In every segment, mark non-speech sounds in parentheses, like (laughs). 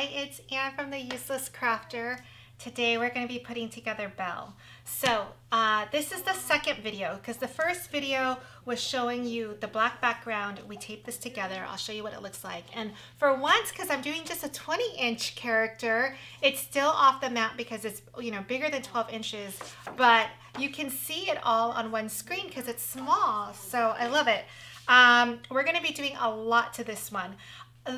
Hi, it's Anne from the Useless Crafter. Today we're going to be putting together Belle. So uh, this is the second video because the first video was showing you the black background. We taped this together. I'll show you what it looks like. And for once, because I'm doing just a 20 inch character, it's still off the mat because it's you know bigger than 12 inches, but you can see it all on one screen because it's small. So I love it. Um, we're going to be doing a lot to this one.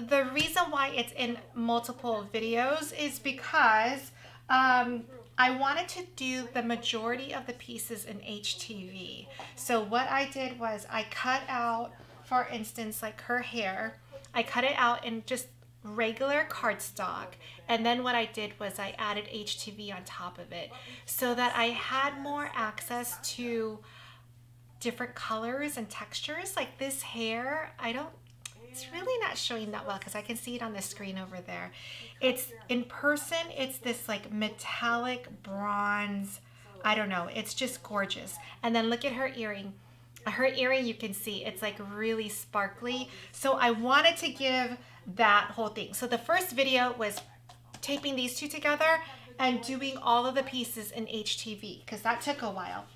The reason why it's in multiple videos is because um, I wanted to do the majority of the pieces in HTV. So what I did was I cut out, for instance, like her hair, I cut it out in just regular cardstock and then what I did was I added HTV on top of it so that I had more access to different colors and textures. Like this hair, I don't, it's really not showing that well because I can see it on the screen over there. It's in person, it's this like metallic bronze, I don't know, it's just gorgeous. And then look at her earring. Her earring, you can see, it's like really sparkly. So I wanted to give that whole thing. So the first video was taping these two together and doing all of the pieces in HTV because that took a while.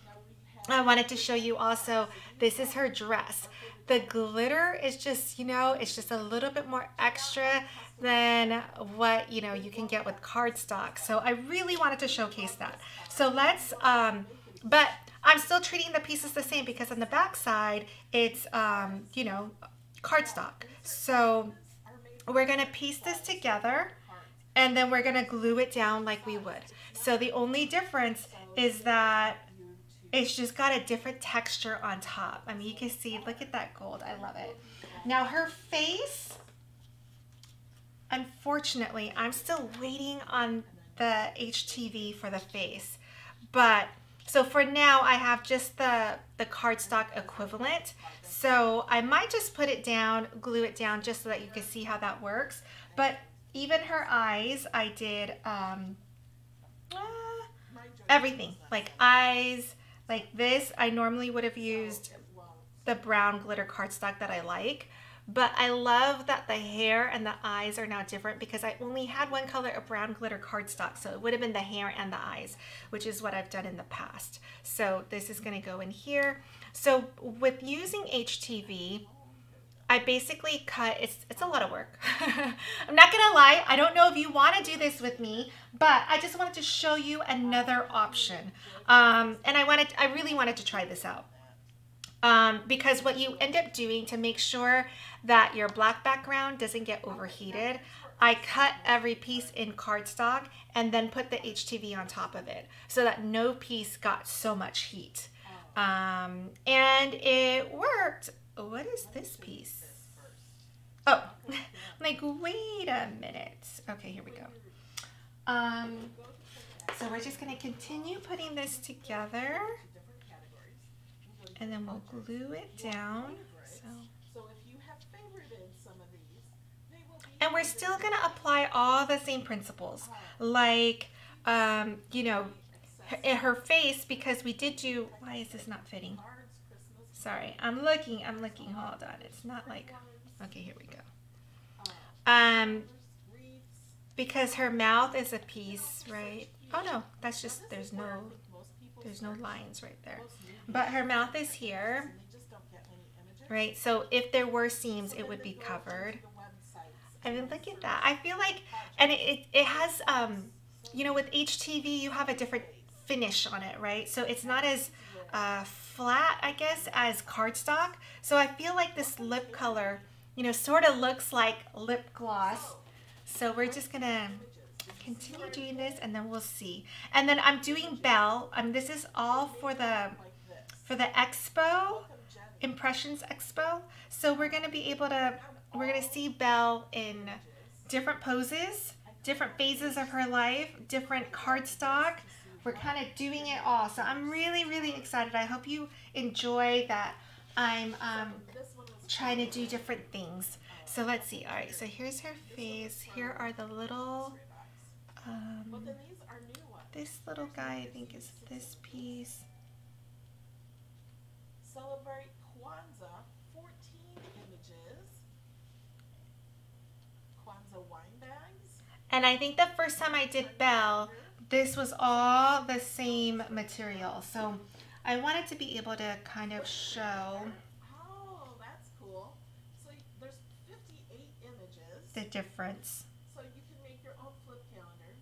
I wanted to show you also, this is her dress. The glitter is just, you know, it's just a little bit more extra than what, you know, you can get with cardstock. So I really wanted to showcase that. So let's, um, but I'm still treating the pieces the same because on the back side, it's, um, you know, cardstock. So we're to piece this together and then we're to glue it down like we would. So the only difference is that it's just got a different texture on top. I mean, you can see, look at that gold. I love it. Now her face, unfortunately, I'm still waiting on the HTV for the face. But, so for now, I have just the, the cardstock equivalent. So I might just put it down, glue it down just so that you can see how that works. But even her eyes, I did um, uh, everything. Like eyes, like this, I normally would have used oh, the brown glitter cardstock that I like, but I love that the hair and the eyes are now different because I only had one color of brown glitter cardstock, so it would have been the hair and the eyes, which is what I've done in the past. So this is gonna go in here. So with using HTV, I basically cut, it's, it's a lot of work. (laughs) I'm not gonna lie, I don't know if you wanna do this with me, but I just wanted to show you another option. Um, and I wanted, I really wanted to try this out. Um, because what you end up doing to make sure that your black background doesn't get overheated, I cut every piece in cardstock and then put the HTV on top of it so that no piece got so much heat. Um, and it worked what is this piece? Oh, (laughs) like, wait a minute. Okay, here we go. Um, so we're just going to continue putting this together. And then we'll glue it down. So. And we're still going to apply all the same principles. Like, um, you know, her, her face, because we did do, why is this not fitting? Sorry, I'm looking, I'm looking, hold on. It's not like, okay, here we go. Um, because her mouth is a piece, right? Oh no, that's just, there's no, there's no lines right there. But her mouth is here, right? So if there were seams, it would be covered. I mean, look at that. I feel like, and it, it, has, um, you know, with HTV, you have a different finish on it, right? So it's not as uh, flat, I guess, as cardstock. So I feel like this lip color, you know, sort of looks like lip gloss. So we're just gonna continue doing this and then we'll see. And then I'm doing Belle. Um, this is all for the for the expo, Impressions Expo. So we're gonna be able to, we're gonna see Belle in different poses, different phases of her life, different cardstock, we're kind of doing it all. So I'm really, really excited. I hope you enjoy that I'm um, trying to do different things. So let's see. All right, so here's her face. Here are the little, um, this little guy, I think is this piece. Celebrate Kwanzaa, 14 images. Kwanzaa wine bags. And I think the first time I did Belle, this was all the same material. So I wanted to be able to kind of show Oh, that's cool. So there's 58 images. the difference. So you can make your own flip calendar.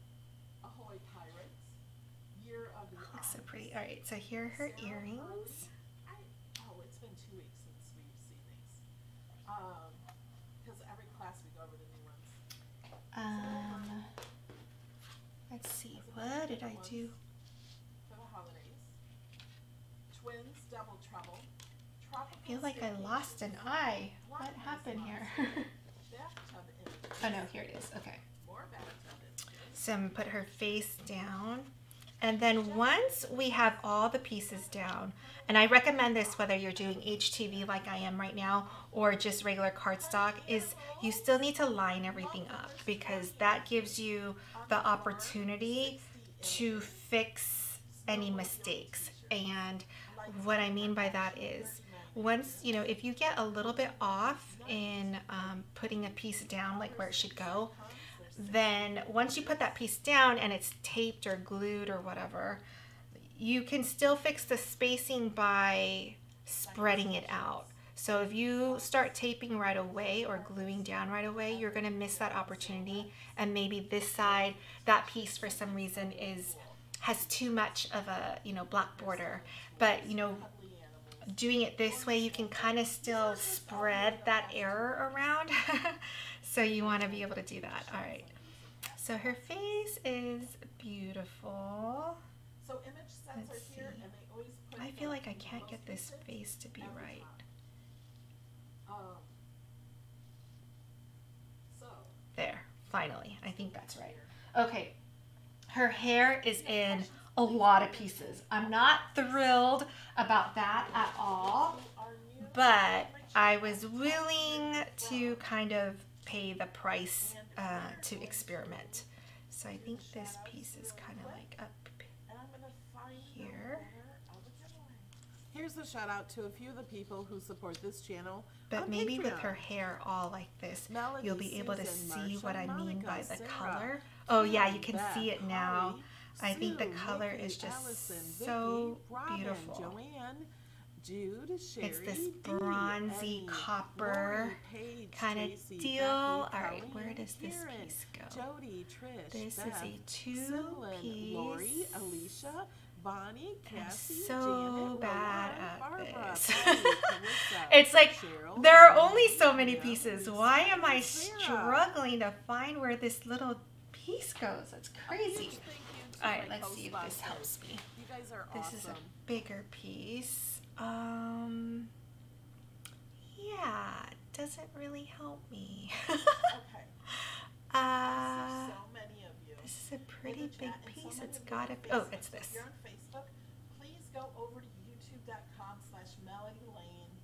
Ahoy Pirates. Year of the Looks so pretty. All right, so here are her Sarah earrings. I, oh, it's been two weeks since we've seen these. Um, every class we go over the new ones. Um, let's see, what did I do? For the holidays. Twins, Double Trouble. Tropical I feel like I lost an eye. What happened here? (laughs) Oh no, here it is. Okay. So I'm put her face down. And then once we have all the pieces down, and I recommend this whether you're doing HTV like I am right now or just regular cardstock, is you still need to line everything up because that gives you the opportunity to fix any mistakes. And what I mean by that is once, you know, if you get a little bit off in um, putting a piece down like where it should go, then once you put that piece down and it's taped or glued or whatever, you can still fix the spacing by spreading it out. So if you start taping right away or gluing down right away, you're going to miss that opportunity and maybe this side that piece for some reason is has too much of a, you know, black border. But, you know, doing it this way, you can kind of still spread that error around. (laughs) so you want to be able to do that. All right. So her face is beautiful. So image sets Let's are here see. and they always put I feel like I can't get this face to be right. Um, so There, finally. I think that's right. Okay. Her hair is in a lot of pieces. I'm not thrilled about that at all. but I was willing to kind of pay the price uh, to experiment. So I think this piece is kind of like up. and I'm gonna find the Here. winner of the giveaway. Here's a shout out to a few of the people who support this channel. But maybe with her hair all like this, Melody, you'll be able to Susan, see what I mean Monica, by the Sarah, color. Oh yeah, you can Beth, see it now. Holly, I think the color Nikki, is just Allison, so Vicky, Robin, beautiful. Joanne, Jude, Sherry, It's this bronzy copper kinda Tracy, deal. All right, where does this Karen, piece go? Jody, Trish, This is a two Sylvan, Lori, piece. Alicia, Bonnie, I'm Cassie, so Janet, bad Rowan, at Barbara, this. (laughs) Carissa, It's like Cheryl, there are only so many pieces. Why am I struggling to find where this little piece goes? That's crazy. huge thank you to All right, let's see if this helps me. You guys are This is a bigger piece. Um, yeah, doesn't really help me. Okay. (laughs) uh, so many of you. this is a pretty big so piece. many It's on gotta be. Oh, it's this. If you're on Facebook, please go over to youtube.com slash Melody Lane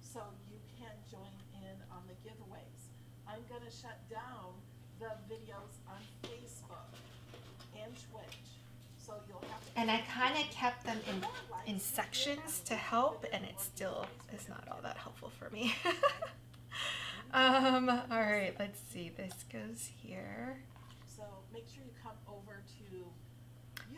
so you can join in on the giveaways. I'm gonna shut down the videos on Facebook and Twitch, And I kind of kept them in in sections to help, and it still is not all that helpful for me. (laughs) um, all right, let's see. This goes here. So make sure you come over to.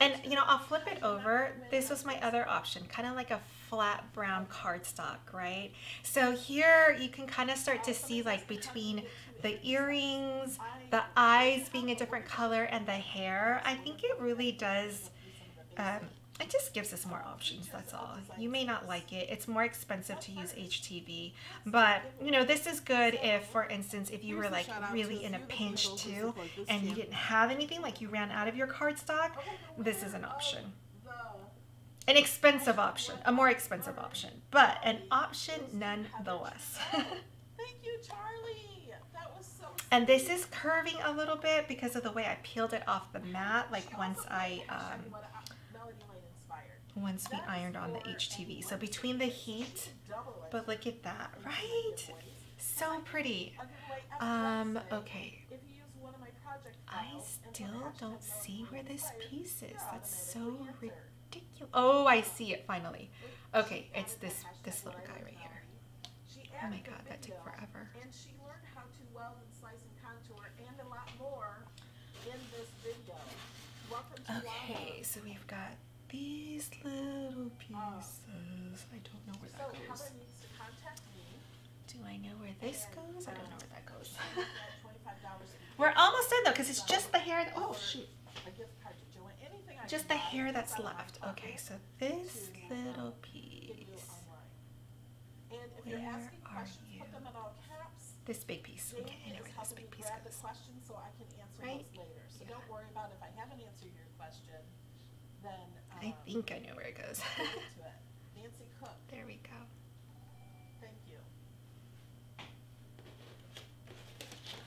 And you know, I'll flip it over. This was my other option, kind of like a flat brown cardstock, right? So here you can kind of start to see like between the earrings, the eyes being a different color, and the hair. I think it really does. Um, it just gives us more options. That's all. You may not like it. It's more expensive to use HTV, but you know this is good if, for instance, if you were like really in a pinch too, and you didn't have anything, like you ran out of your cardstock. This is an option an expensive option, a more expensive option, but an option nonetheless. (laughs) Thank you, Charlie. And this is curving a little bit because of the way I peeled it off the mat, like once I, um, once we ironed on the HTV. So between the heat, but look at that, right? So pretty. Um, okay. I still don't see where this piece is. That's so ridiculous. Oh, I see it finally. Okay, it's this this little guy right here. Oh my god, that took forever. And she learned how to weld and slice and contour and a lot more welcome to Okay, so we've got these little pieces. I don't know where that goes. Heather needs to contact me. Do I know where this goes? I don't um, know where that (laughs) goes. she'll get $25 each. We're almost done though, because it's just the hair. Oh shoot. A gift card to Joann, anything I Just the hair that's out of my left. Okay, so this little um, piece. And if you're Where asking are questions, you? put them in all caps. This big piece. Okay, I know where this big piece goes. questions so I can answer Right? Those later. So Yeah. don't worry about if I haven't answered your question, then um, I think I know where it goes. we'll get (laughs) to it. Nancy Cook, there we go. thank you.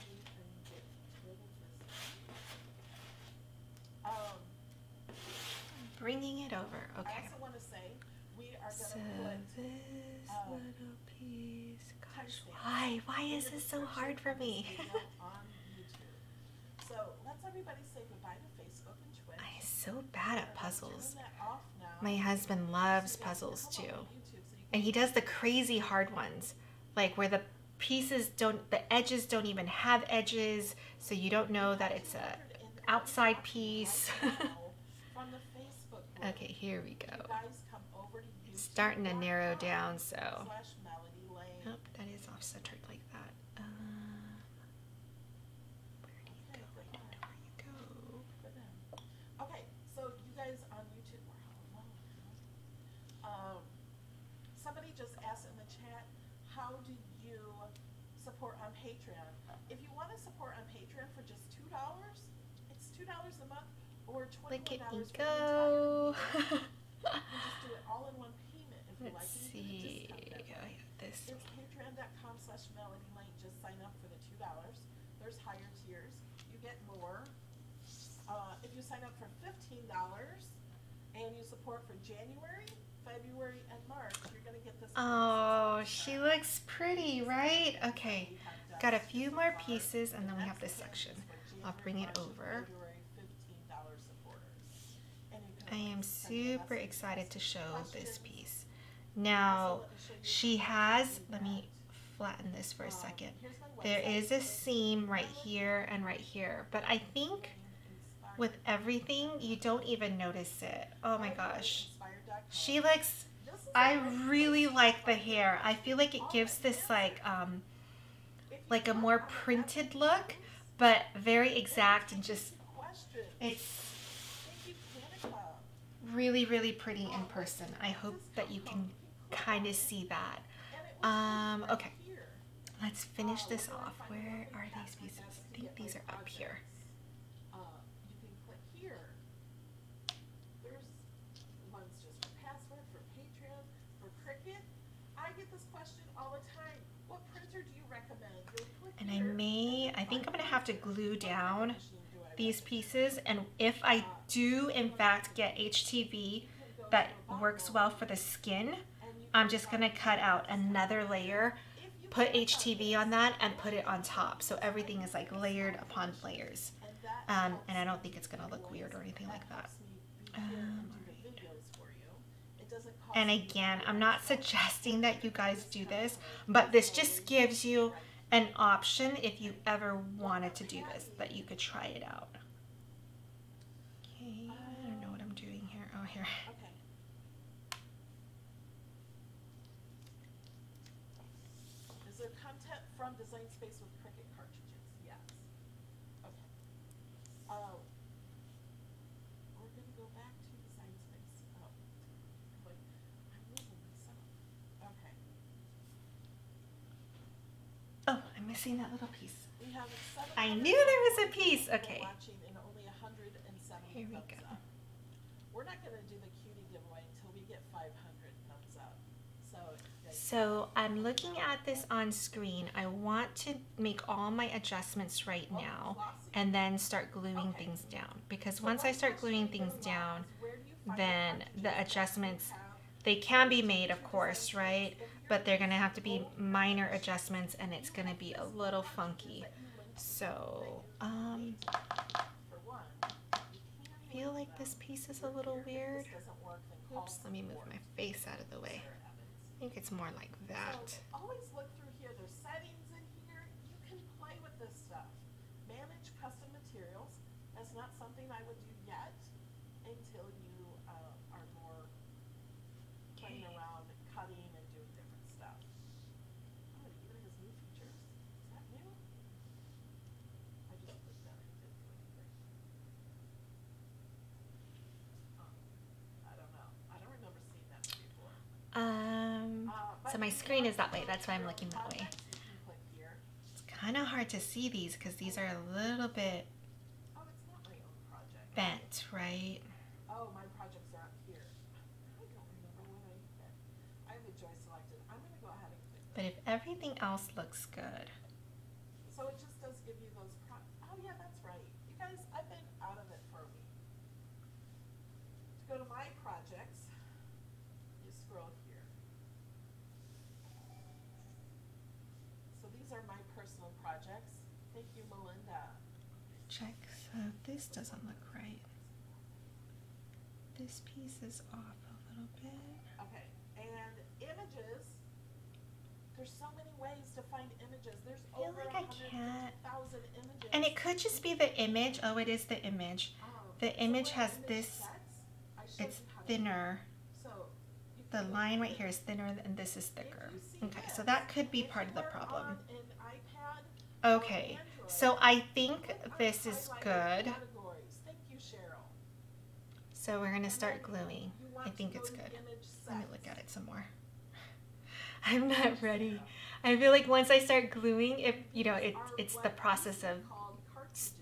You can get rid of this one. Um, Bringing it over. I Okay. also want to say we are going to put this uh, little piece. Gosh, why? Why is this so hard for me? video on YouTube. So let's everybody say goodbye to Facebook and Twitch. I'm so bad at puzzles. turning that off now. My husband loves So you guys can puzzles too. over to YouTube so you And he does the crazy hard ones, like where the pieces don't, the edges don't even have edges, so you don't know that it's a outside piece. (laughs) From the Facebook group. okay, here we go. guys come over to It's starting to narrow down, so. Oh, that is off centered like that. Um, where do you go? I don't know where you go. Good then. Okay, so you guys on YouTube, we're all alone. Um, somebody just asked in the chat, how do you support on Patreon? If you wanna support on Patreon for just two dollars, it's two dollars a month or Look twenty-one at me dollars for the go. entire year. You just do (laughs) it all in one payment if you like. Let's and you get a see. Oh, yeah, this. It's patreon.com slash melody lane, just sign up for the two dollars, there's higher tiers, you get more. Uh, if you sign up for fifteen dollars and you support for January, February, and March, you're gonna get this. Oh, she looks pretty, right? Okay. Got a few more pieces, and then we have this section. page is for I'll bring it over. February $15 supporters. And you can I am super excited to show this piece. Now, she has, let me flatten this for a second. There is a seam right here and right here, but I think with everything, you don't even notice it. Oh my gosh. She looks, I really like the hair. I feel like it gives this like, um, like a more printed look, but very exact and just, it's really, really pretty in person. I hope that you can kind of see that. Um, okay. Let's finish this off. Where are these pieces? I think these are up here. And I may, I think I'm gonna have to glue down these pieces. And if I do in fact get HTV that works well for the skin, I'm just gonna cut out another layer, put HTV on that and put it on top. So everything is like layered upon layers. and Um, and I don't think it's gonna look weird or anything like that. Um, And again, I'm not (laughs) suggesting that you guys do this, but this just gives you an option if you ever wanted to do this, that you could try it out. Okay, I don't know what I'm doing here. Oh, here. Okay. Is there content from Design Space with Cricut cartridges? Yes. Okay. Uh, we're gonna go back to Design Space. Oh, wait, I'm moving myself. Okay. Oh, I'm missing that little piece. We have seven. I knew there was a piece. Okay. Watching and only a hundred and seven Here we go. up. We're not gonna do the cutie giveaway until we get five hundred thumbs up. So. So I'm looking at this on screen. I want to make all my adjustments right oh, now and then start gluing things down. Because once I start gluing things down, moms, where do you find then the adjustments they can be made, of course, right? But they're gonna have to be minor adjustments and it's gonna be a little funky. So, um, I feel like this piece is a little weird. Oops, let me move my face out of the way. I think it's more like that. Always look through here. There's settings in here. You can play with this stuff. Manage custom materials. That's not something I would do yet. until you uh, are more playing Okay. around, cutting and doing different stuff. Oh, it even has new features. Is that new? I just clicked on it, it didn't do anything. Um, I don't know. I don't remember seeing that before. Um, so my screen is that way. That's why I'm looking that way. projects, you can click here. It's kind of hard to see these because these are a little bit it's not my own project. bent, right? Oh, my projects are up here. I don't remember what I. I have a joy selected. I'm gonna go ahead and click. But if everything else looks good, So it just does give you those oh yeah, that's right. You guys, I've been out of it for a week. To go to my projects, you scroll here. So these are my personal projects. Thank you, Melinda. check. So this doesn't look right. This piece is off a little bit. Okay, and images. There's so many ways to find images. There's I feel over like I can't- images. And it could just be the image. Oh, it is the image. Um, the image what has image this- sets, It's you how to- thinner. So The line right here is thinner and this is thicker. Okay, so that could be part of the problem. iPad Okay, so I think this is good. So we're gonna start gluing. I think it's good. Let me look at it some more. (laughs) I'm not ready. I feel like once I start gluing, it you know it it's the process of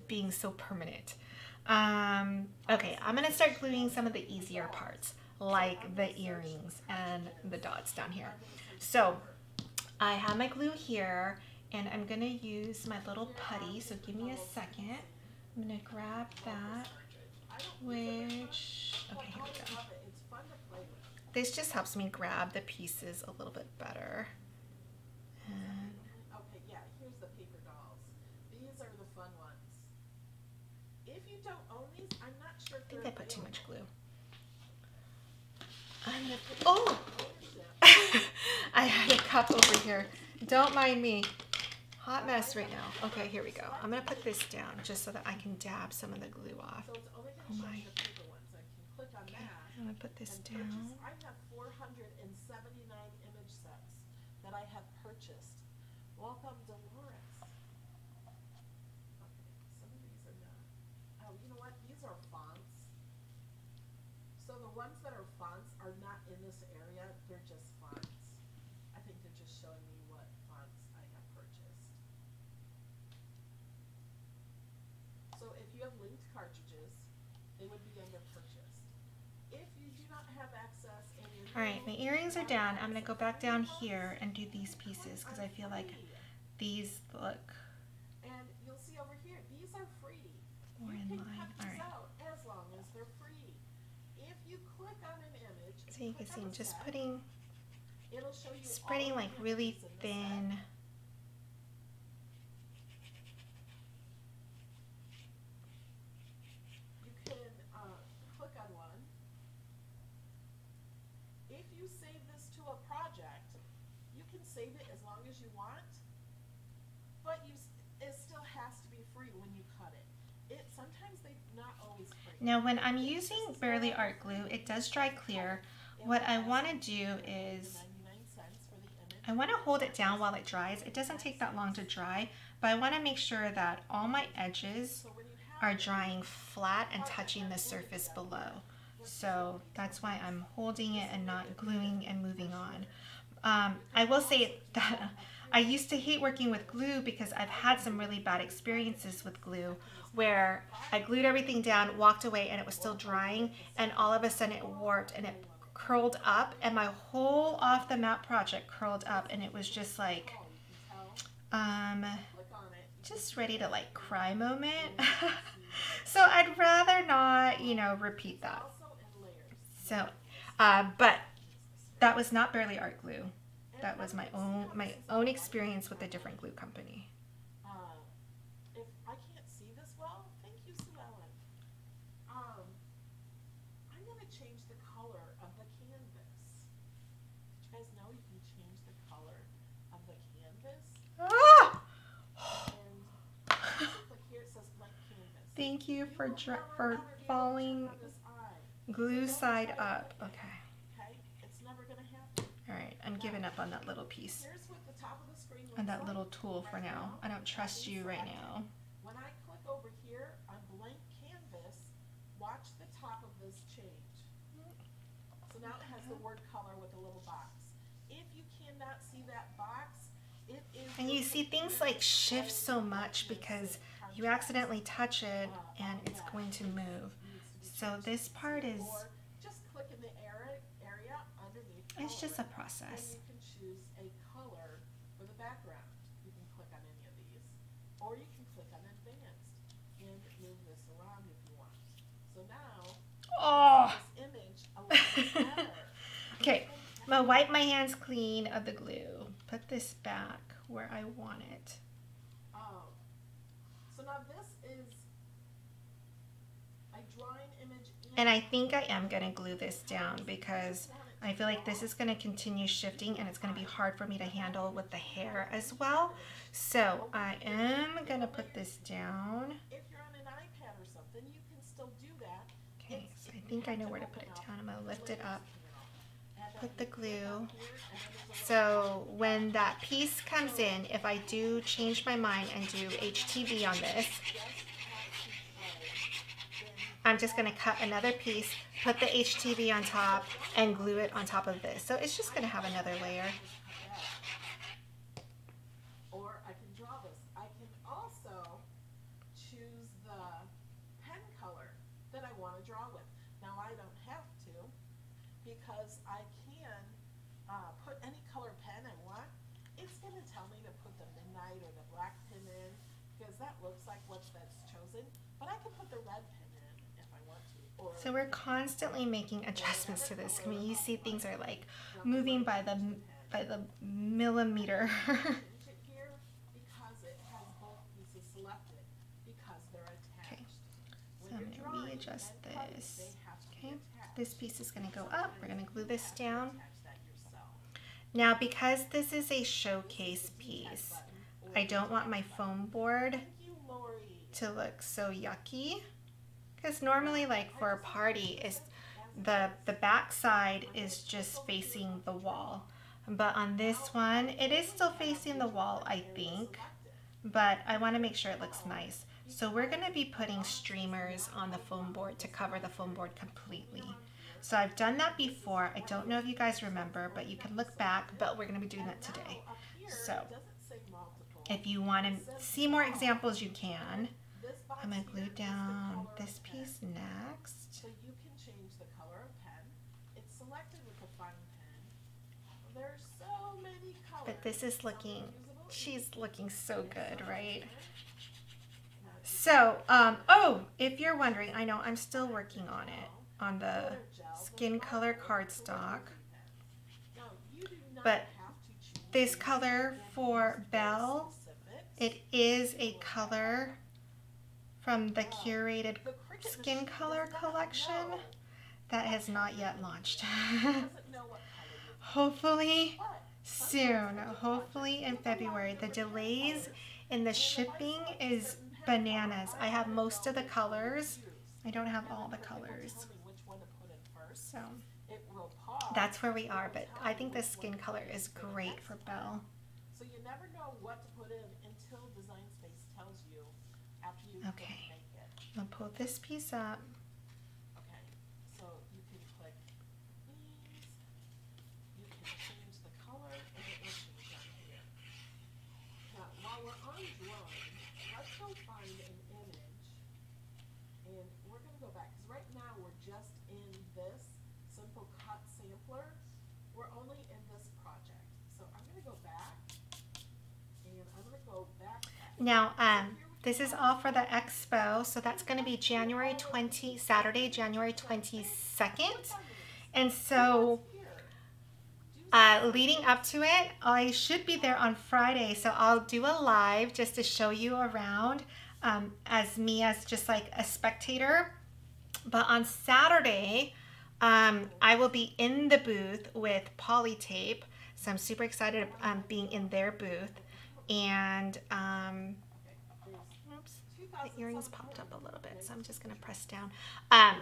being so permanent. Um, okay, I'm gonna start gluing some of the easier parts, like the earrings and the dots down here. So I have my glue here, and I'm gonna use my little putty. So give me a second. I'm gonna grab that, I don't use it which okay, here we go. love it. It's fun to play with. This just helps me grab the pieces a little bit better. And Okay, yeah, here's the paper dolls. These are the fun ones. If you don't own these, I'm not sure I think I put too much glue. I'm gonna. Oh! (laughs) I had a cup over here. Don't mind me. Hot mess right now. Okay, here we go. I'm gonna put this down just so that I can dab some of the glue off. So it's only Oh my. the paper ones. I can click on Okay, that. I'm gonna put this down. I have four hundred and seventy-nine image sets that I have purchased. Welcome, Dolores. Okay, some of these are not. Oh, you know what? These are fonts. So the ones that are fonts are not in this area. They're just fonts. I think they're just showing me what fonts I have purchased. So if you have linked cartridges, they would be under purchased. If you do not have access and you're. All right, my earrings are down. I'm gonna go back down here and do these pieces because I feel like these look And you'll see over here, these are free. more You in can line. cut All these right. out as long as they're free. If you click on an image. So you can click see on I'm a just set, putting, It'll show you all spreading the like really images in the set. thin. You can, uh, click on one. If you save this to a project, you can save it as long as you want, but you, s- it still has to be free when you cut it. It, sometimes they, not always free. Now when I'm using Bearly Art Glue, it does dry clear. What I wanna do is. I wanna hold it down while it dries. It doesn't take that long to dry, but I wanna make sure that all my edges are drying flat and touching the surface below. So that's why I'm holding it and not gluing and moving on. Um, I will say that (laughs) I used to hate working with glue because I've had some really bad experiences with glue where I glued everything down, walked away, and it was still drying, and all of a sudden it warped and it curled up, and my whole off the map project curled up, and it was just like, um, just ready to like cry moment. (laughs) so I'd rather not, you know, repeat that. So, uh, but that was not Bearly art glue. That was my own my own experience with a different glue company. Uh, if I can't see this well, thank you, Sue Ellen. Um, I'm gonna change the color of the canvas. Did you guys know you can change the color of the canvas? Ah! And click here, it says blank canvas. Thank you for dr- for ever be able to falling turn on this eye. Glue side up. Okay. Okay, it's never gonna happen. All right. I'm giving up on that little piece. Here's what the top of the screen looks On that little tool for now. I don't trust you right now. When I click over here on blank canvas, watch the top of this change. So now it has the word color with a little box. If you cannot see that box, it is. And you see things like shift so much because you accidentally touch it and it's going to move. So this part is, Or just click in the area, area underneath. it's just a process. you can choose a color for the background. You can click on any of these. Or you can click on advanced and move this around if you want. So now, Oh! image a little bit (laughs) better. Okay, I'm gonna wipe my hands clean of the glue. Put this back where I want it. Oh. So now this is a drawing image. And I think I am gonna glue this down because I feel like this is gonna continue shifting and it's gonna be hard for me to handle with the hair as well. So I am gonna put this down. If you're on an iPad or something, you can still do that. Okay, so I think I know where to put it down. I'm gonna lift it up, put the glue. So when that piece comes in, if I do change my mind and do HTV on this, I'm just gonna cut another piece, put the HTV on top, and glue it on top of this. So it's just gonna have another layer. Or I can draw this. I can also choose the pen color that I want to draw with. Now I don't have to because I can uh, put any color pen I want. It's going to tell me to put the midnight or the black pen in because that looks like what that's chosen. But I can put the red pen in if I want to. Or So we're constantly making adjustments to this. I mean, you see things are like moving by the by the millimeter. change it here because it has both pieces selected because they're Okay. So I'm gonna readjust this. they have to be Okay, this piece is gonna go up. We're gonna glue this down. Attach that yourself. Now, because this is a showcase piece, I don't want my foam board Thank you, Lori. to look so yucky. Because normally, like for a party, is the the back side is just facing the wall, but on this one, it is still facing the wall, I think. But I want to make sure it looks nice. So we're going to be putting streamers on the foam board to cover the foam board completely. So I've done that before. I don't know if you guys remember, but you can look back. But we're going to be doing that today. So. If you want to see more examples, you can. I'm going to glue down this pen. piece next. So you can change the color of pen. It's selected with the fine pen. There's so many colors. But this is looking, she's looking so good, right? different. Now, if you So, um, oh, if you're wondering, I know I'm still working on it, on the glitter gel, the skin color cardstock. pens. Now, you do not But have to choose This color for Belle, it is a color from the curated skin color collection that has not yet launched. doesn't know what color you Hopefully soon, hopefully in February. The delays in the shipping is bananas. I have most of the colors. I don't have all the colors. Tell me which one to put in first. So It will pause. that's where we are, but I think the skin color is great for Belle. So you never know what to put in until Design Space tells you after you Okay. I'll pull this piece up. Okay, so you can click these, you can change the color, and it will change on here. Now, while we're on drawing, let's go find an image, and we're gonna go back, cause right now we're just in this simple cut sampler. We're only in this project, so I'm gonna go back, and I'm gonna go back. Now, um, this is all for the expo, so that's going to be January 20, Saturday, January 22nd. And so, uh, leading up to it, I should be there on Friday, so I'll do a live just to show you around um, as me as just like a spectator. But on Saturday, um, I will be in the booth with Poli-tape, so I'm super excited um, being in their booth. And um, The earrings popped up a little bit, so I'm just gonna press down. Um,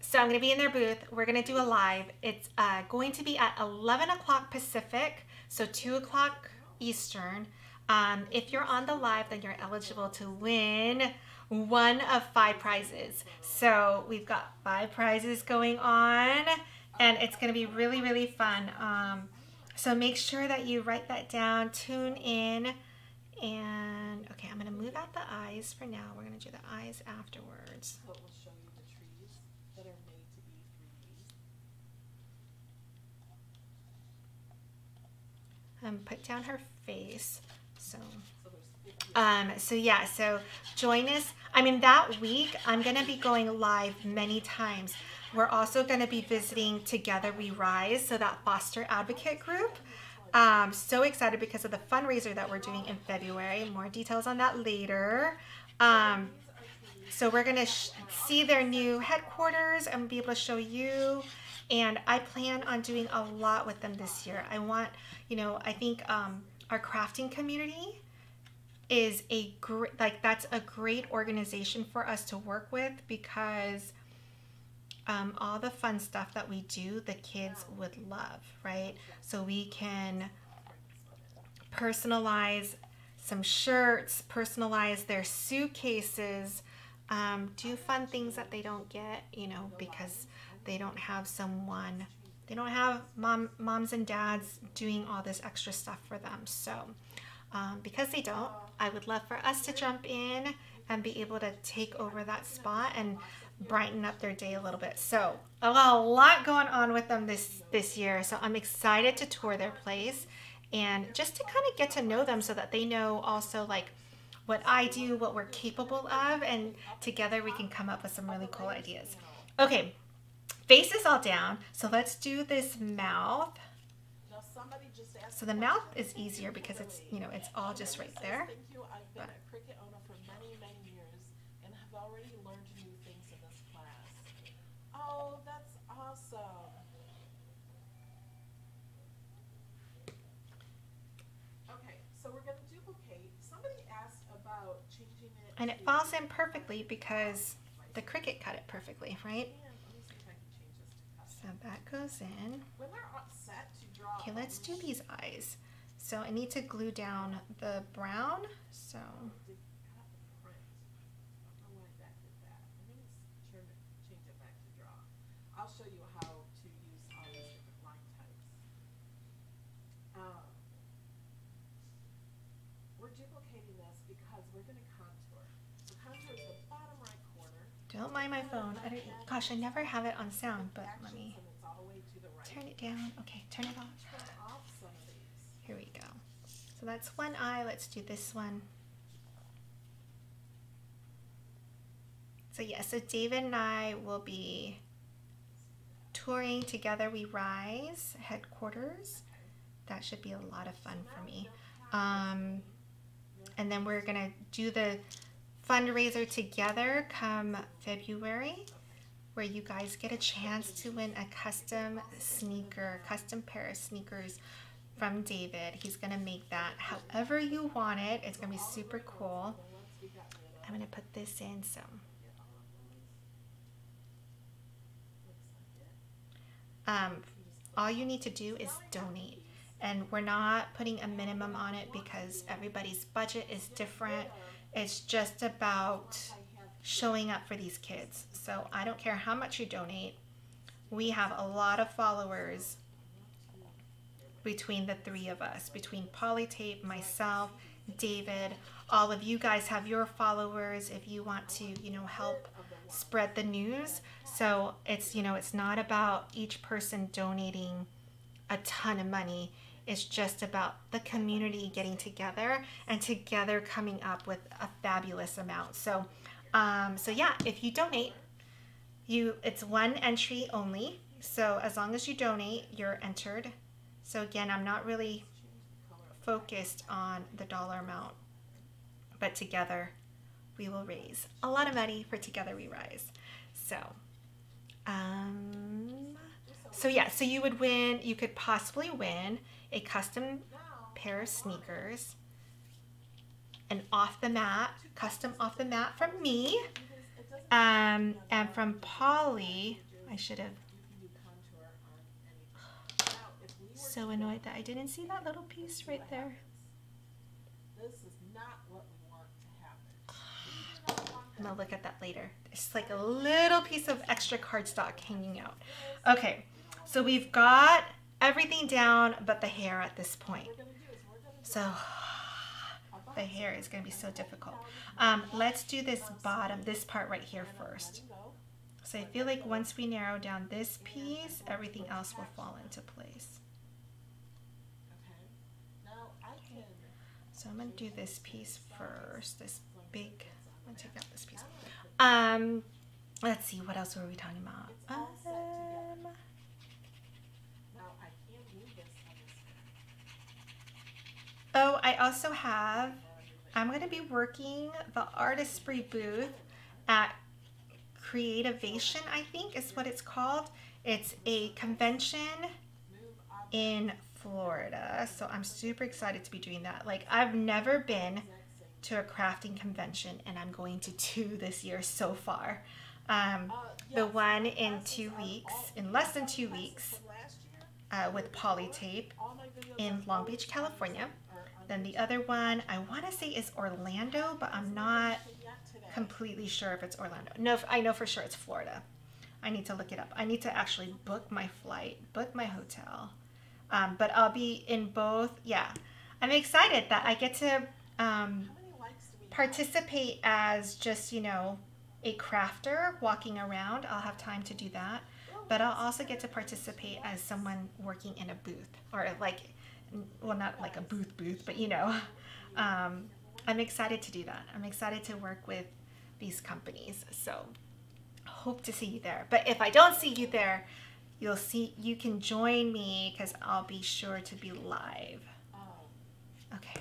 so I'm gonna be in their booth. We're gonna do a live. It's uh, going to be at 11 o'clock Pacific, so 2 o'clock Eastern. Um, if you're on the live, then you're eligible to win one of five prizes. So we've got five prizes going on, and it's gonna be really, really fun. Um, so make sure that you write that down, tune in, and okay, I'm gonna move out the eyes for now. We're gonna do the eyes afterwards. So will show you the trees that are made to be 3D. Um, put down her face. So, So there's 50 um, so yeah, so join us. I mean, that week I'm gonna be going live many times. We're also gonna be visiting Together We Rise, so that foster advocate group. Um, so excited because of the fundraiser that we're doing in February. More details on that later. Um, so we're gonna see their new headquarters and be able to show you. And I plan on doing a lot with them this year. I want, you know, I think um, our crafting community is a great, like that's a great organization for us to work with because um, all the fun stuff that we do, the kids would love, right? So we can personalize some shirts, personalize their suitcases, um, do fun things that they don't get, you know, because they don't have someone, they don't have mom, moms and dads doing all this extra stuff for them. So, um, because they don't, I would love for us to jump in and be able to take over that spot and brighten up their day a little bit. So, a lot going on with them this this year. So, I'm excited to tour their place and just to kind of get to know them so that they know also like what I do, what we're capable of, and together we can come up with some really cool ideas. Okay, face is all down, so let's do this mouth. Now somebody just asked. So the mouth is easier because it's, you know, it's all just right there. Thank you. I've been But- a Cricut owner for many, many years and have already learned new things in this class. Oh, that's awesome. Okay, so we're gonna duplicate. Somebody asked about changing it. And it falls in perfectly because the Cricut cut it perfectly, right? And let me see if I can change this to custom. So that goes in. When they're set to draw. Okay, let's do these eyes. So I need to glue down the brown. So did cut the print. I don't know why that did that. I'm gonna s- turn it, change it back to draw. I'll show you how to use all these different line types. Um, we're duplicating this because we're gonna contour. So contour is the bottom right corner. Don't my phone. I gosh, I never have it on sound, but let me to turn it down. Okay, turn it off. Here we go. So that's one eye. Let's do this one. So yeah, so David and I will be touring Together We Rise headquarters. That should be a lot of fun for me. Um, and then we're gonna do the fundraiser together come February, where you guys get a chance to win a custom sneaker, custom pair of sneakers from David. He's gonna make that however you want it. It's gonna be super cool. I'm gonna put this in so. Um, all you need to do is donate. And we're not putting a minimum on it because everybody's budget is different. It's just about showing up for these kids. So I don't care how much you donate. We have a lot of followers between the three of us, between Poli-tape, myself, David, all of you guys have your followers if you want to, you know, help spread the news. So it's, you know, it's not about each person donating a ton of money. It's just about the community getting together and together coming up with a fabulous amount. So, um, so yeah, if you donate, you it's one entry only. So as long as you donate, you're entered. So again, I'm not really focused on the dollar amount, but together we will raise a lot of money for Together We Rise. So, um, so yeah, so you would win, you could possibly win a custom pair of sneakers. an off the mat, custom off the mat from me. It is- it doesn't Um, and from Polly, I should have You can do contour on anything. Now, if we were so annoyed that I didn't see that little piece right there. This is not what we want to happen. We do not want I'm gonna look at that later. It's like a little piece of extra cardstock hanging out. Okay, so we've got everything down but the hair at this point. So the hair is gonna be so difficult. Um, let's do this bottom, this part right here first. So I feel like once we narrow down this piece, everything else will fall into place. Okay. So I'm gonna do this piece first, this big, I'm gonna take out this piece. Um, let's see, what else were we talking about? It's all set together. Um, can- Now I can move this on this. Oh, I also have, I'm gonna be working the Artistry booth at Creativation, I think is what it's called. It's a convention in Florida, so I'm super excited to be doing that. Like, I've never been to a crafting convention, and I'm going to two (laughs) this year so far. Um, the one in two weeks, in less than two weeks, uh, with Poli-tape. in Long Beach, California. Then the other one, I want to say is Orlando, but I'm not completely sure if it's Orlando. No, I know for sure it's Florida. I need to look it up. I need to actually book my flight, book my hotel. Um, but I'll be in both. Yeah, I'm excited that I get to um, participate as just you know a crafter walking around. I'll have time to do that, but I'll also get to participate as someone working in a booth or like, well, not like a booth booth, but you know, (laughs) um, I'm excited to do that. I'm excited to work with these companies. So hope to see you there. But if I don't see you there, you'll see you can join me because I'll be sure to be live. Oh. Okay.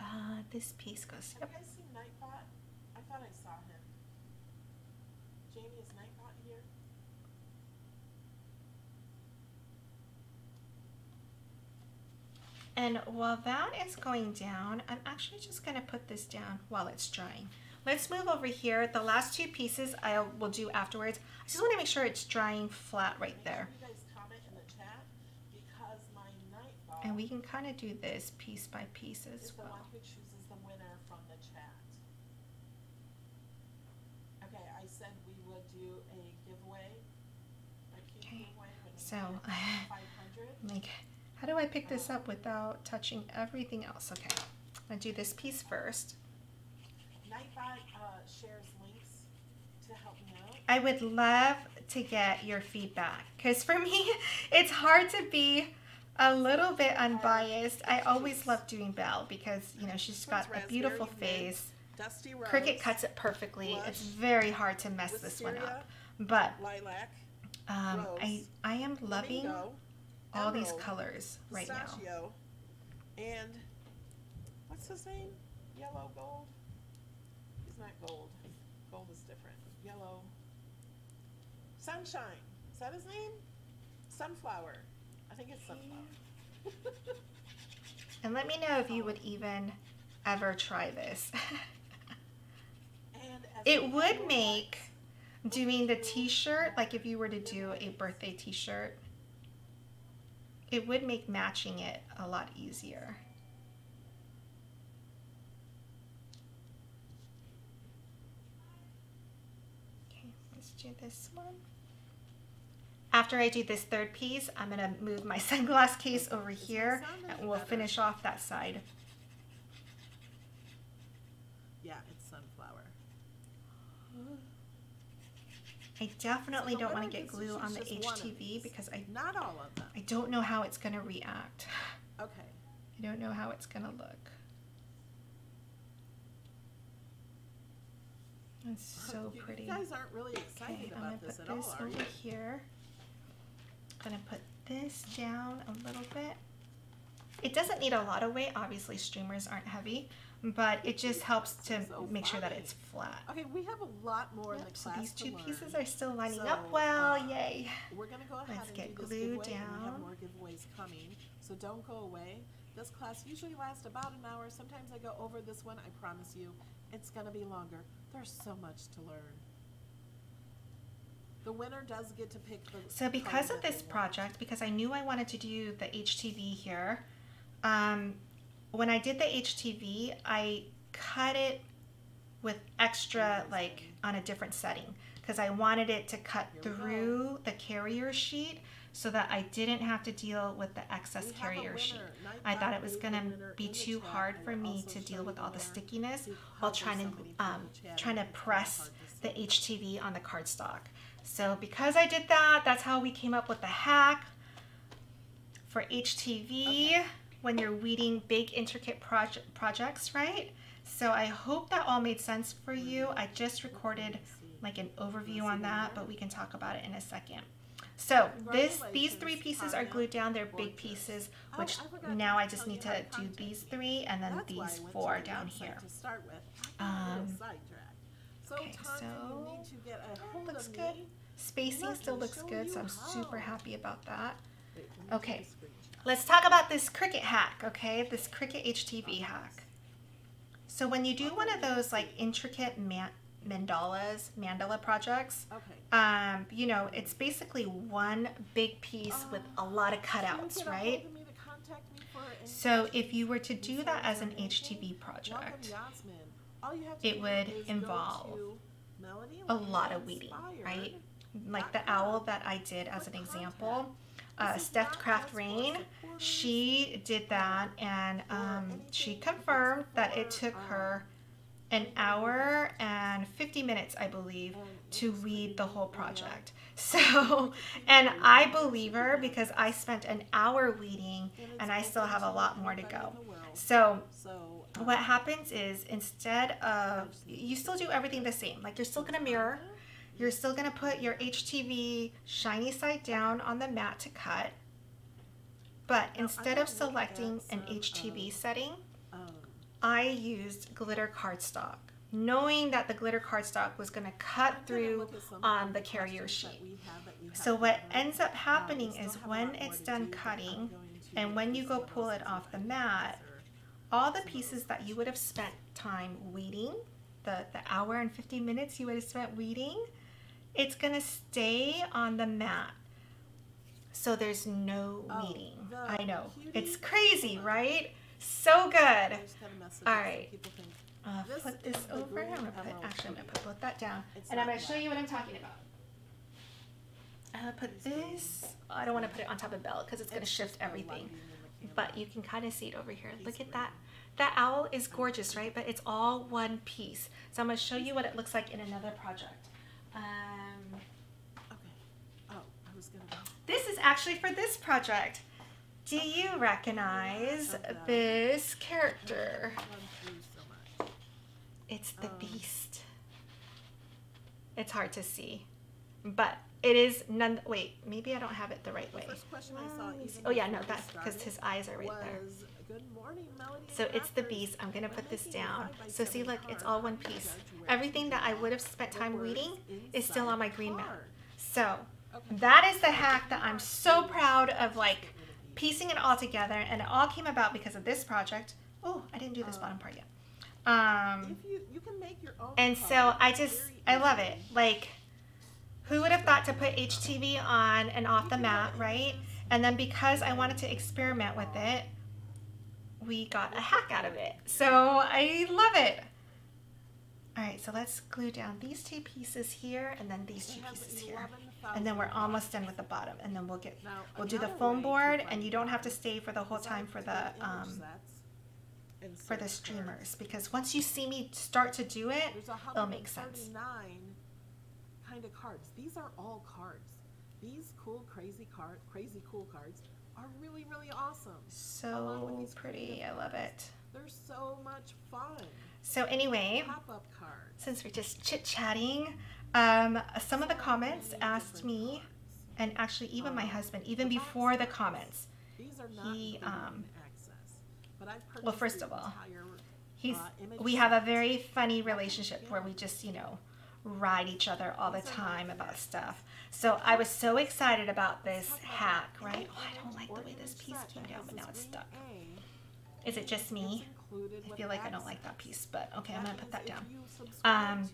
Uh, this piece goes. Have you guys seen Nightbot? I thought I saw him. Jamie, is Nightbot here? And while that is going down, I'm actually just gonna put this down while it's drying. Let's move over here. The last two pieces I will do afterwards. I just wanna make sure it's drying flat right there. sure you guys comment in the chat because my Nightbot And we can kind of do this piece by piece as the one well. who chooses the winner from the chat. Okay, I said we would do a giveaway, a cute Okay, giveaway so, 500. Like, (laughs) how do I pick this up without touching everything else? Okay, I'm gonna do this piece first. Nightbot uh, shares links to help out. I would love to get your feedback because for (laughs) me, it's hard to be a little bit unbiased. I always love doing Belle because you know she's got a beautiful face. Dusty Rose, Cricut cuts it perfectly. It's very hard to mess this one up. But Lilac, um, I I am loving Flamingo, all these colors right now. Pistachio, and what's his name? Yellow gold. He's not gold. Gold is different. Yellow. Sunshine. Is that his name? Sunflower. I think it's sunflower. And let me know if you would even ever try this. (laughs) and it would make doing the t-shirt like if you were to do a birthday t-shirt it would make matching it a lot easier. Okay let's do this one. After I do this third piece I'm gonna move my (laughs) sunglass case over here and we'll finish off that side Yeah, it's sunflower. I definitely So don't want to get glue on the choose just one of HTV because I Not all of them. I don't know how it's gonna react. (laughs) Okay. I don't know how it's gonna look. It's (laughs) so pretty. You guys aren't really excited Okay, I'm gonna about this put at this all, are over you? here. Gonna put this down a little bit. It doesn't need a lot of weight. Obviously, streamers aren't heavy, but it just helps to So make sure that it's flat. Okay, we have a lot more in Yep, the so class these to two pieces are still lining So, up well. uh, Yay! We're gonna go ahead Let's and get do this glue giveaway, and we have more giveaways coming. So don't go away. This class usually lasts about an hour. Sometimes I go over this one. I promise you, it's gonna be longer. There's so much to learn. The winner does get to pick the. So because of this project, because I knew I wanted to do the HTV here, um, when I did the HTV, I cut it with extra, like on a different setting, because I wanted it to cut through the carrier sheet so that I didn't have to deal with the excess carrier sheet. I thought it was gonna be too hard for me to deal with all the stickiness while trying to so many people um, trying to press the. HTV on the cardstock. So because I did that, that's how we came up with the hack for HTV when you're weeding big intricate proje- projects, right? So I hope that all made sense for you. I just recorded like an overview on that, but we can talk about it in a second. So this these three pieces are glued down. They're big pieces, which now I just need to do these three and then That's why I these four down here. To start with, I got a Um. So okay, so you need to get a hold looks good. Spacing still looks good, so I'm super happy about that. Wait, let me Okay. Take a screenshot. Let's talk about this Cricut hack, okay? This Cricut HTV hack. So when you do one of those like intricate man- mandalas, mandala projects, um, you know, it's basically one big piece with a lot of cutouts, right? hold of me to contact me for any So if you were to do that as an HTV project, Welcome, Yasmin. All you have to it would involve a lot of weeding, right? Like the owl that I did as an example, uh, Steph Craft Rain, she did that and um, she confirmed that it took her an hour and 50 minutes, I believe, to weed the whole project. (laughs) So, and I believe her because I spent an hour weeding and I still have a lot more to go. So, what happens is instead of, you still do everything the same. Like you're still gonna mirror, you're still gonna put your HTV shiny side down on the mat to cut. But Now, instead of selecting at an HTV um, setting, um, I used glitter cardstock, knowing that the glitter cardstock was going to cut I'm gonna through some on the carrier sheet. have So what ends up Uh, happening is when it's done do, cutting, and when you go pull it off the mat, all the pieces that you would have spent time weeding, the, the hour and 50 minutes you would have spent weeding, it's going to stay on the mat. So there's no Oh, weeding. the I know. It's crazy, one. right? So good. All right. just got a message All that some right. people think Uh, This put this over. I'm gonna put actually I'm gonna put both that down, It's and I'm gonna show you what I'm talking about. I'm gonna put this. I don't want to put it on top of Belle because it's gonna shift everything. lighting in the But you can kind of see it over here. Look at that. That owl is gorgeous, right? But it's all one piece. So I'm gonna show you what it looks like in another project. Um, Okay. Oh, I was gonna. this is actually for this project. Do you recognize this character? So much. It's the Um, beast. It's hard to see, but it is none. Wait, maybe I don't have it the right way. first question I saw, Let me see. even Oh yeah, no, that's because his eyes are right there. Was, Good morning, Melody. So it's the beast. I'm gonna put this down. So see, look, it's all one how do you piece. Everything that I would have spent time weeding is still on my green mat. So that is the hack that I'm so proud of, like piecing it all together, and it all came about because of this project. Oh, I didn't do this Uh, bottom part yet. Um, If you, you can make your own and so I just I love it. Like who would have thought to put HTV on and off the mat, right? And then because I wanted to experiment with it, we got a hack out of it. So I love it. All right, so let's glue down these two pieces here and then these two pieces here. And then we're almost done with the bottom and then we'll get we'll do the foam board and you don't have to stay for the whole time for the um for the streamers because once you see me start to do it, it'll make sense. 139 kind of cards. These are all cards. These cool, crazy card, crazy cool cards really, awesome. So pretty. I love it. They're so much fun. So anyway, Pop-up cards. since we're just chit chatting, um, some of the comments asked me, and actually even my Um, husband, even before the comments, These are not he, um, access. But I've well, first of all, he's uh, we have a very funny relationship where we just you know ride each other all the time about stuff. So I was so excited about this hack, right? Oh, I don't like the way this piece came down, but now it's stuck. Is it just me? I feel like I don't like that piece, but okay, I'm gonna put that down. if you subscribe Um,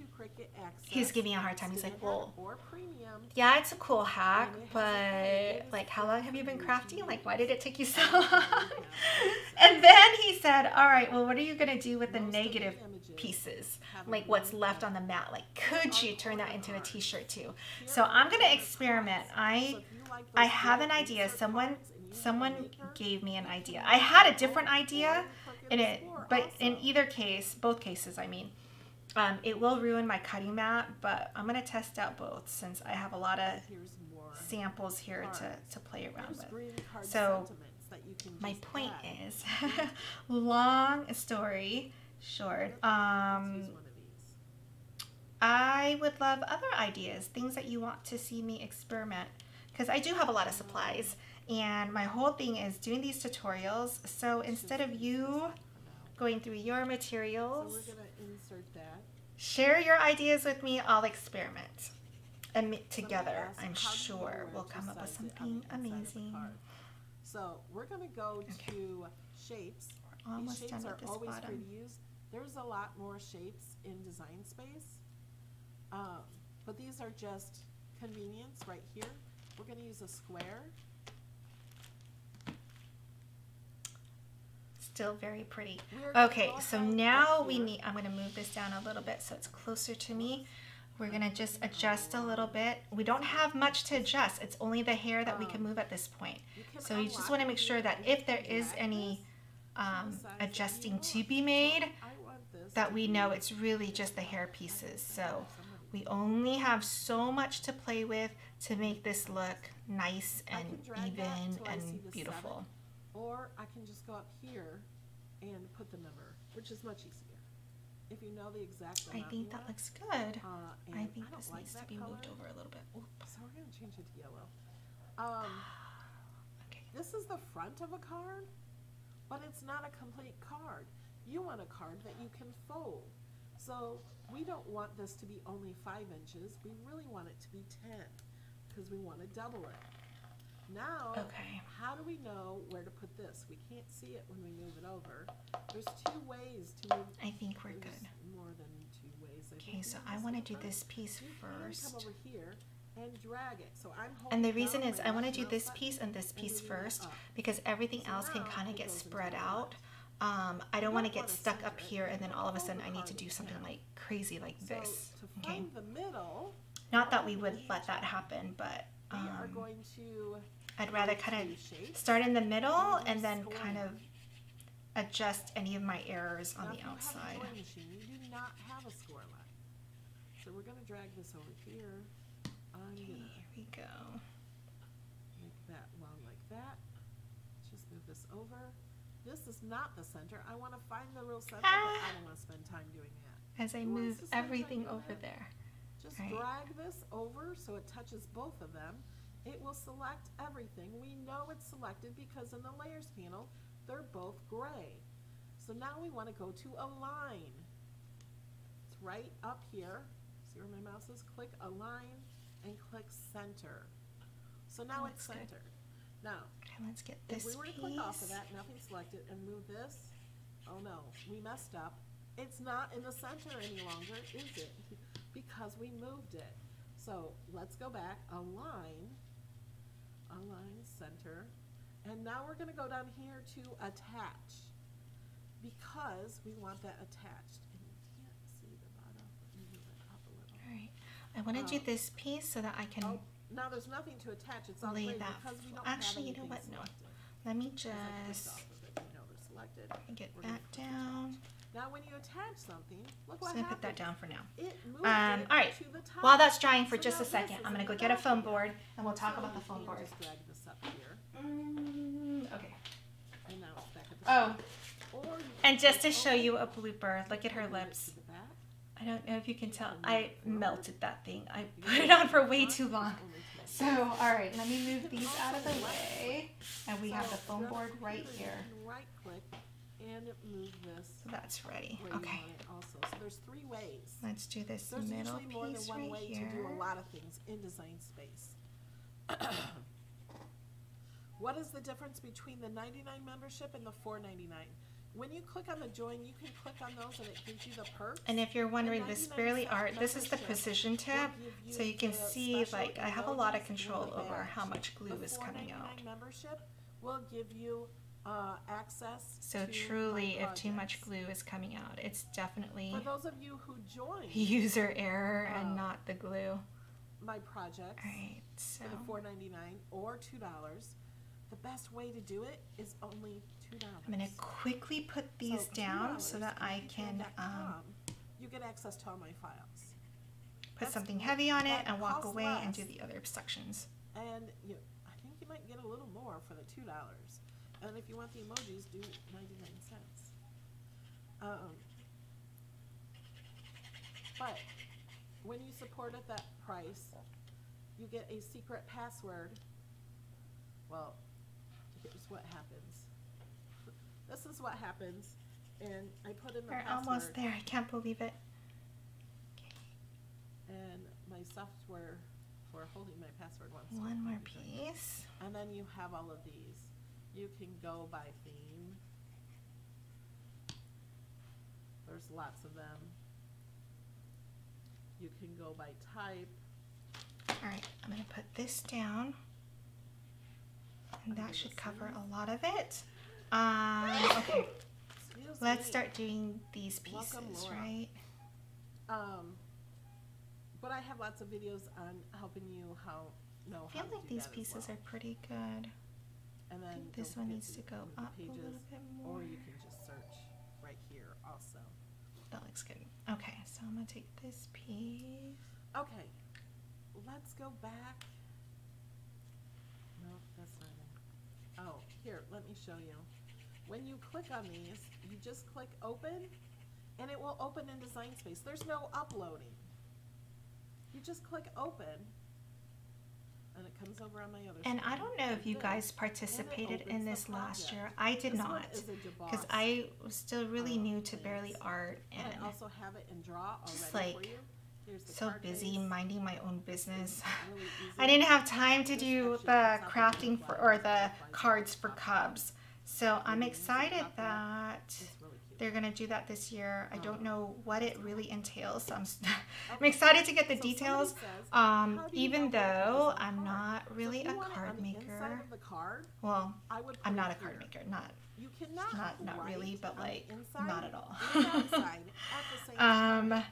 He's giving me a hard time. He's like, well, yeah, it's a cool hack, And it has a but code. It is like, how long have you been crafting? Like, why did it take you so (laughs) long? you have access. And then he said, all right, well, what are you gonna do with the Most of the negative pieces? Like what's left on the mat? Like, could you turn that into a t-shirt too? So I'm gonna experiment. I So if you like I have an idea. Someone someone gave me an idea. I had a different idea in it, but in either case, both cases, I mean, um, it will ruin my cutting mat. But I'm gonna test out both since I have a lot of samples here to to play around with. So, My point is, (laughs) long story short, um. I would love other ideas, things that you want to see me experiment. Because I do have a lot of supplies, and my whole thing is doing these tutorials. So instead of you going through your So materials, we're gonna insert that. share your ideas with me. I'll experiment. And together, I'm "How do you sure we'll come up with size it on something the inside of the amazing. So we're gonna go Okay. to shapes. We're almost These done shapes with are always free bottom. to use. There's a lot more shapes in Design Space. Um, but these are just convenience right here. We're gonna use a square. Still very pretty. Okay, so now we need, I'm gonna move this down a little bit so it's closer to me. We're gonna just adjust a little bit. We don't have much to adjust. It's only the hair that we can Um, move at this point. So you just wanna make sure that if there is any this to the um, size that you adjusting to be made, I want this that we know it's really just the hair pieces. So we only have so much to play with to make this look nice and can drag that even till I see and beautiful. Or I can just go up here and put the number, which is much easier. If you know the exact I think that want, looks good. uh, I think don't this like needs to be moved over a little bit. Oop, So we're gonna change it to yellow. (sighs) Um, Okay. this is the front of a card, but it's not a complete card. You want a card that you can fold. So we don't want this to be only five inches, we really want it to be ten, because we wanna double it. Now, Okay. how do we know where to put this? We can't see it when we move it over. There's two ways to move. I think we're good. More than two ways. I Okay, so I want to do this piece You first. come over here and drag it. So I'm holding And the reason is I want to do this piece and this piece it first because everything So else can kind of get spread out. Um, I don't want to get stuck up it. here and then all of a sudden I need to do something like crazy like So this. Okay. the middle, Not that we would let that happen, but we are um, going to I'd rather kind of start in the middle and then kind of adjust any of my errors on Now, the outside. machine, you do not have a score line. So we're gonna drag this over here. I'm Okay, here we go. make that long like that. Just move this over. This is not the center. I wanna find the real center, but I Ah. don't wanna spend time doing that. As I Who move to everything over there. Just Right. drag this over so it touches both of them. It will select everything. We know it's selected because in the layers panel, they're both gray. So now we wanna go to align. It's right up here. See where my mouse is? Click align and click center. So now oh, it's Looks good. centered. Now, Okay, let's get if we were to click off of that, nothing selected, and move this, oh no, we messed up. It's not in the center any longer, is it? Because we moved it. So let's go back, align, align center, and now we're gonna go down here to attach. Because we want that attached, and you can't see the bottom, let me move it up a little. Alright, I want to do Um, this piece so that I can, Oh, now there's nothing to attach, it's all lay that because we don't have actually, you know what? No. let me Because I clicked just of it, you know get We're that down. Now, when you attach something, look Just what gonna put that down for now. Um, all right. to. While that's drying for So just a second, I'm gonna go get a foam board and we'll talk So about the foam board. Just drag this up here, Mm, okay. and now it's back at the Oh, top. Or you and just to show you a blooper, look at her and move it lips. to the back. I don't know if you can tell. I melted that thing. I put it on for way too long. only to the So, all right, let me move these out of the way. And we have the foam board right here. Can Right click and move this So that's ready. you Okay, also. So there's three ways. let's do this There's middle usually more than one right way to do a lot of things in design space. (coughs) what is the difference between the 99 membership and the 499? when you click on the join, you can click on those and it gives you the perks. And if you're wondering, this Bearly Art, this is the will tab. give So you can see, like, I have a lot of control over how much glue is coming out. $4.99 membership will give you uh, access So truly, if too much glue is coming out, it's definitely For those of you who join (laughs) user error and Oh. not the glue. my projects Alright, so for the four ninety nine or two dollars, the best way to do it is only two dollars. I'm gonna quickly put these down so that I can um, you get access to all my files. put That's- something heavy on it and walk away and do the other sections. And you, I think you might get a little more for the two dollars. And if you want the emojis, do ninety nine cents. Um, but when you support at that price, you get a secret password. Well, here's what happens. This is what happens, and I put in the We're password. almost there. I can't believe it. And my software for holding my password to One more piece. And then you have all of these. You can go by theme. There's lots of them. You can go by type. Alright, I'm gonna put this down. And that should cover a lot of it. Um, (laughs) okay, Excuse let's me. start doing these pieces, right? Um, but I have lots of videos on helping you how know I feel like these pieces well. are pretty good. And then this one needs to go up a little pages, bit more. Or you can just search right here also. That looks good. Okay, so I'm gonna take this piece. Okay, let's go back. No, that's not it. Oh, here, let me show you. When you click on these, you just click open, and it will open in Design Space. There's no uploading. You just click open, and it comes over on my other And I don't know if you guys participated in this last year. I did not. Because I was still really uh, new to. Bearly Art and I also have it in draw just, like, so busy minding my own business. (laughs) I didn't have time to do the puts out the crafting for, or the cards for top of it. Cubs. So I'm Maybe use a excited that It's really cute. they're gonna do that this year. I don't Um, know what it really entails, so I'm, (laughs) I'm excited to get the details. Um, "How do you even know where to put though I'm not really a card on the inside maker. of the card, Well, I would I'm not a card maker, not You cannot not not really, but like not at all. and outside (laughs) at the same time. um,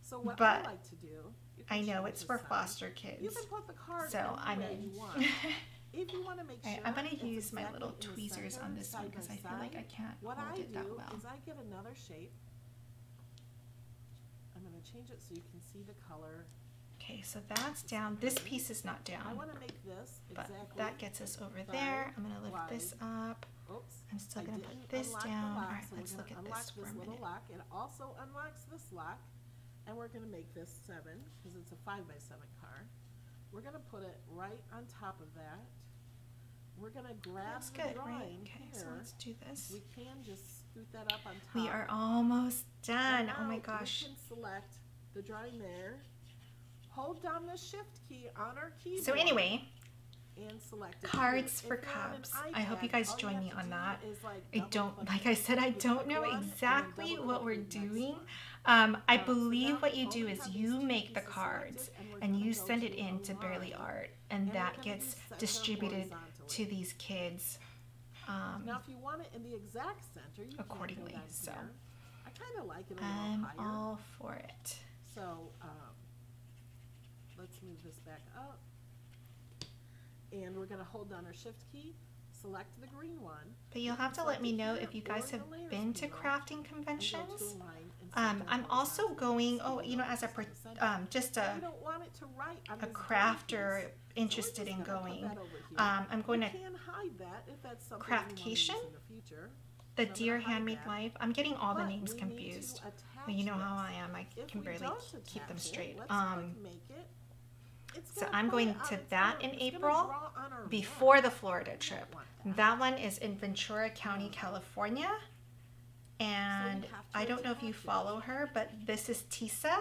So what but I like to do, I know it's for foster kids, can put the card so I'm in. (laughs) want. If you want to make sure I'm gonna it's use my little tweezers on this one because I feel like I can't What hold I it that do well. is I get another shape. I'm gonna change it so you can see the color. Okay, so that's down. This piece is not down. I wanna make this but exactly. that gets us over there. I'm gonna lift this up. Oops. I'm still gonna put this down. lock, Alright, so let's look at unlock this for a little minute. lock. It also unlocks this lock, and we're gonna make this seven, cause it's a five by seven car. We're gonna put it right on top of that. We're gonna grab That's the good, right? drawing Okay, so here. let's do this. We can just scoot that up on top. We are almost done. Oh my gosh. We can select the drawing there. Hold down the shift key on our keyboard. So anyway, and select it cards for If you're on an Cubs. I hope you guys join me on that. like, I don't, like I said, I don't know one, and then exactly what we're doing. Um, I so now believe what you do is you make the cards and you send it in to Bearly. Art and that gets distributed to these kids. Um, Now, if you want it in the exact center, you accordingly, Can so. here. I kind of like it a little I'm higher. all for it. So, um, let's move this back up. And we're gonna hold down our shift key, select the green one. But you'll have to let me know if you guys have been to crafting to conventions. Um, I'm also going, oh, you know, as a, it's per- in the center. um, just a, we don't want it to write on a crafter interested in going. that over here. Um, I'm going to can hide that if that's something we wanna use Craftcation? the future. the I'm gonna Dear Handmade. Life. I'm getting all the names we need to confused. Well, you know how. I am. I can barely keep them straight. Um, click make it. It's so I'm going to that in April draw on our before the Florida trip. That one is in Ventura County, California. And I don't know if you follow her, but this is Tisa. Um,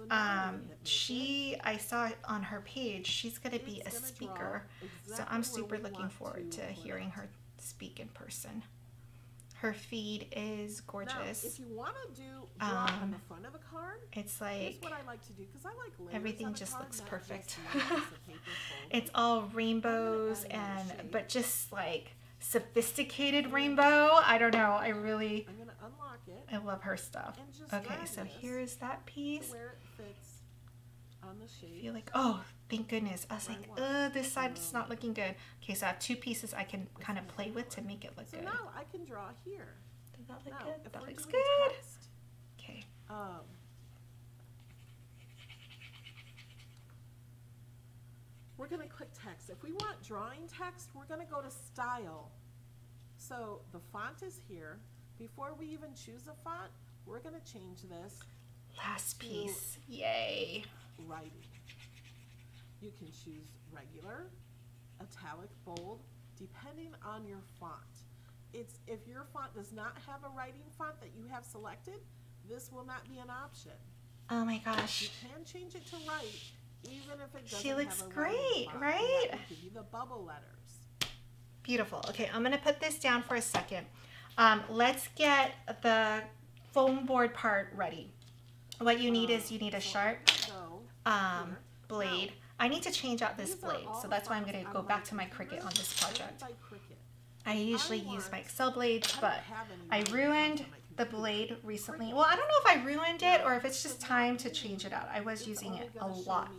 we hit make it. she, I saw on her page, she's going to be a It's gonna draw speaker. So I'm super looking forward to hearing her speak in person. Her feed is gorgeous. if you want to do on Um, the front of a card, It's like what I like to do because I like everything just looks perfect. just one (laughs) piece of paper folded. it's all rainbows and but just like sophisticated rainbow. I don't know. I really unlock it I love her stuff. and just Okay, so here's that piece. where it fits on the I feel like oh thank goodness. I was like, uh this side is not looking good. Okay, so I have two pieces I can kind of play with to make it look So good. now I can draw here. Does that look Now, good? if That looks good. text, Okay. um, we're gonna click text. If we want drawing text, we're gonna go to style. So the font is here. Before we even choose a font, we're gonna change this Last piece. Yay. writing. You can choose regular, italic, bold, depending on your font. It's, if your font does not have a writing font that you have selected, this will not be an option. Oh my gosh. You can change it to write, even if it doesn't She looks have a writing great, font, right? Give you the bubble letters. Beautiful. Okay, I'm gonna put this down for a second. Um, let's get the foam board part ready. What you need is you need a sharp um, blade. I need to change out this blade, so that's why I'm gonna go back to my Cricut on this project. I usually use my Excel blades, but I ruined the blade recently. Well, I don't know if I ruined it or if it's just time to change it out. I was using it a lot.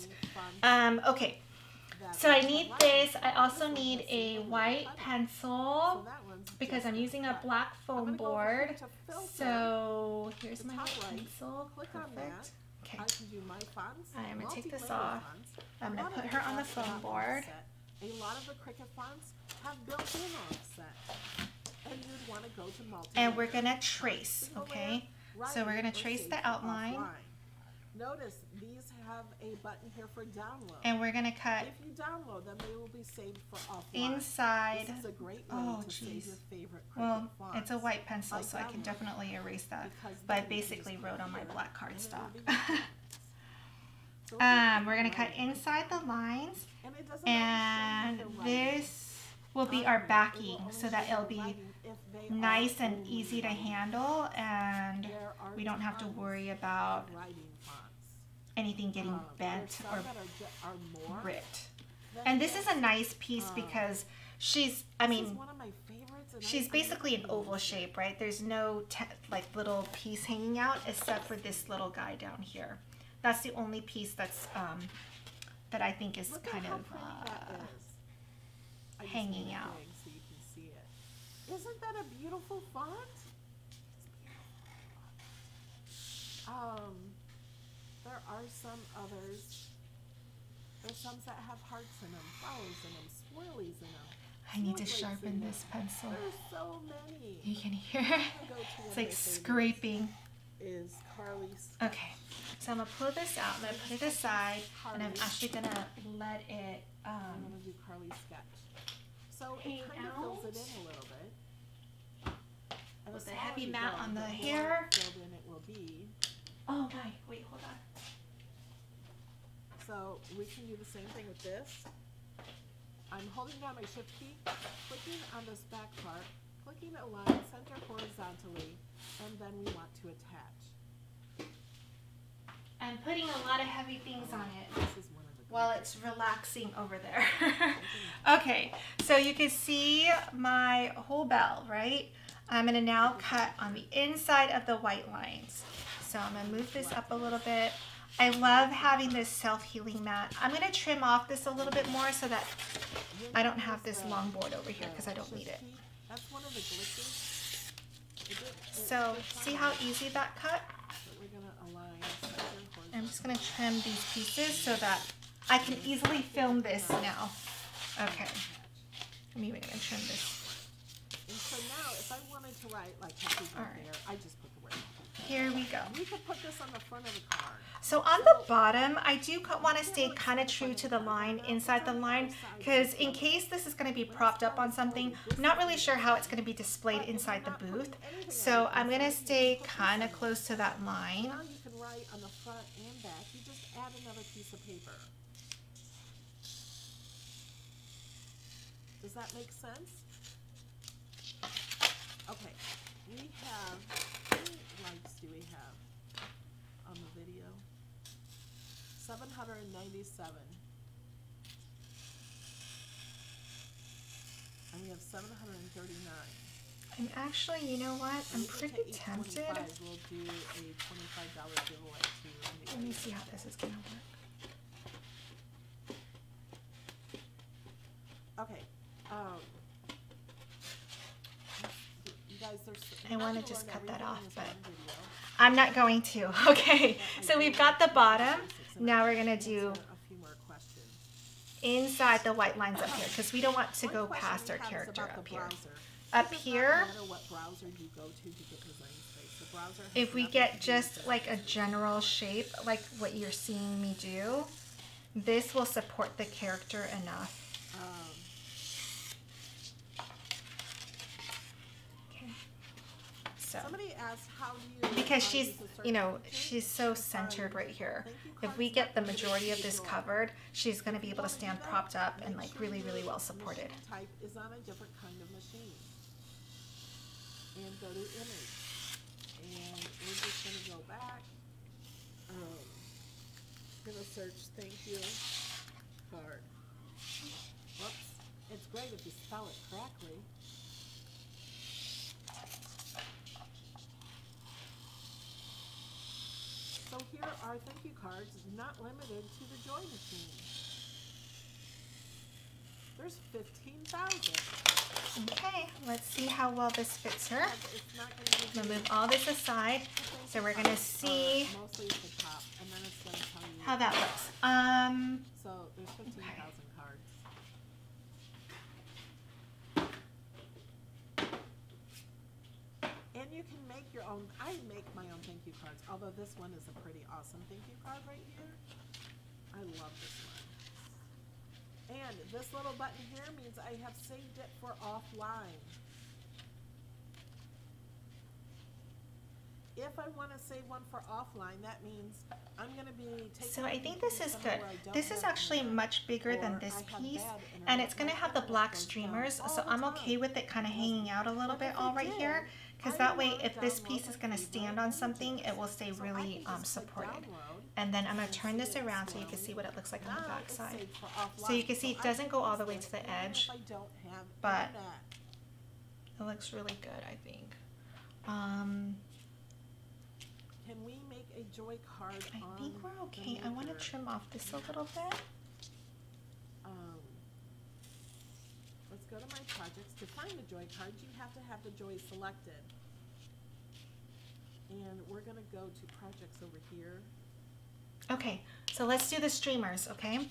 Um, okay, so I need this. I also need a white pencil because I'm using a black foam board. So here's my top white right. pencil. Perfect. that. Okay. I can do my fonts. I'm gonna take this off. I'm gonna put her on the foam board. A lot of the Cricut fonts have built-in offset. And you'd wanna go to multi. And we're gonna trace, okay? So we're gonna trace the outline. Notice have a button here for download. And we're gonna cut If you download them, they will be saved for offline. inside. This is a great way Oh, to save jeez. your favorite Well, fonts. it's a white pencil, by so I can definitely erase that. Because But I then you can basically wrote on my black cardstock. be your fonts. So Um, we're gonna cut inside the lines, and it and always show you the writing this will be our it. It will backing, so that it'll be writing if they are nice and easy to handle, and we don't have to worry about. Anything getting Um, bent or are, are more ripped. And this is a nice piece Um, because she's, I mean, one of my favorites, she's basically an oval shape, right? There's no te- like little piece hanging out except for this little guy down here. That's the only piece that's um, that I think is kind of uh, that is. I just hanging out. big So you can see it. Isn't that a beautiful font? Um, there are some others. There's some that have hearts in them, flowers in them, swirlies in them. I need to sharpen this pencil. There's so many. You can hear I'm gonna (laughs) go to one it's like scraping. Is Carly's. Okay, so I'm gonna pull this out. I'm gonna put it aside, and I'm actually gonna let it. I'm Um, gonna do Carly's sketch. So it kind of fills it out. in a little bit. And With the heavy mat on the hair. Filled in it will be. oh my, wait, hold on. So we can do the same thing with this. I'm holding down my shift key, clicking on this back part, clicking align center horizontally, and then we want to attach. I'm putting a lot of heavy things on it. This is one of the. while it's relaxing over there. (laughs) okay, so you can see my whole Belle, right? I'm gonna now cut on the inside of the white lines. So I'm gonna move this up a little bit. I love having this self-healing mat. I'm gonna trim off this a little bit more so that I don't have this long board over here because I don't need it. That's one of the glitches. It did- it So see how easy that cut? but we're gonna align center I'm just gonna trim these pieces so that I can easily film this now. Okay, I'm even gonna trim this. And so now, if I wanted to write like happy All right. birthday, I just put the word. Here we go. Put this on the front of the card. So on the bottom, I do want to stay kind of true to the line inside the line because in case this is going to be propped up on something, I'm not really sure how it's going to be displayed inside the booth. So I'm going to stay kind of close to that line. Now you can write on the front and back. You just add another piece of paper. Does that make sense? Okay. we have, how many likes do we have on the video? Seven hundred and ninety-seven. And we have seven hundred and thirty-nine. I'm actually, you know what? I'm pretty tempted. We'll do a twenty-five dollar giveaway to Let me see how this is gonna work. Okay, um. You guys, there's. I wanna just cut that off, but- I'm not going to. (laughs) Okay, so we've got the bottom. Now we're do few more questions. inside the white lines up here because we don't want to go past our character up here. Up It does not here, matter what browser you go to to get design space. The browser has if we get to do just like a general shape, like what you're seeing me do, this will support the character enough. Um, Okay. So, somebody asked how do you because she's, use a search you know, she's so As far as centered right here. If we get the majority of this covered, she's gonna be able to stand propped up and like really, really well supported. Type is on a different kind of machine. And go to image. And we're just gonna go back. Um, gonna search thank you card. Whoops, it's great if you spell it correctly. So here are thank you cards, is not limited to the Joy Machine. There's fifteen thousand. Okay, let's see how well this fits her. I'm gonna move all this aside. So we're gonna see uh, Mostly at the top, and then it's gonna tell you. how that looks. Um, So there's fifteen thousand cards. And you can make your own, I make my own thank you cards, although this one is a pretty awesome thank you card right here. I love this one. And this little button here means I have saved it for offline. If I wanna save one for offline, that means I'm gonna be taking. so I think this is good. where I don't This is actually much bigger than this piece. And it's gonna have the black streamers, so I'm okay with it kinda hanging out a little bit all right here. Did, Cause that way, if this piece is gonna stand on something, it will stay really um, supported. And then I'm gonna turn this around so you can see what it looks like on the back side. So you can see it doesn't go all the way to the edge, I don't have but. It looks really good, I think. Um, Can we make a joy card I think we're okay. I wanna trim off this a little bit. Um, let's go to my projects. To find the joy card, you have to have the joy selected. And we're gonna go to projects over here. Okay, so let's do the streamers, okay? Um,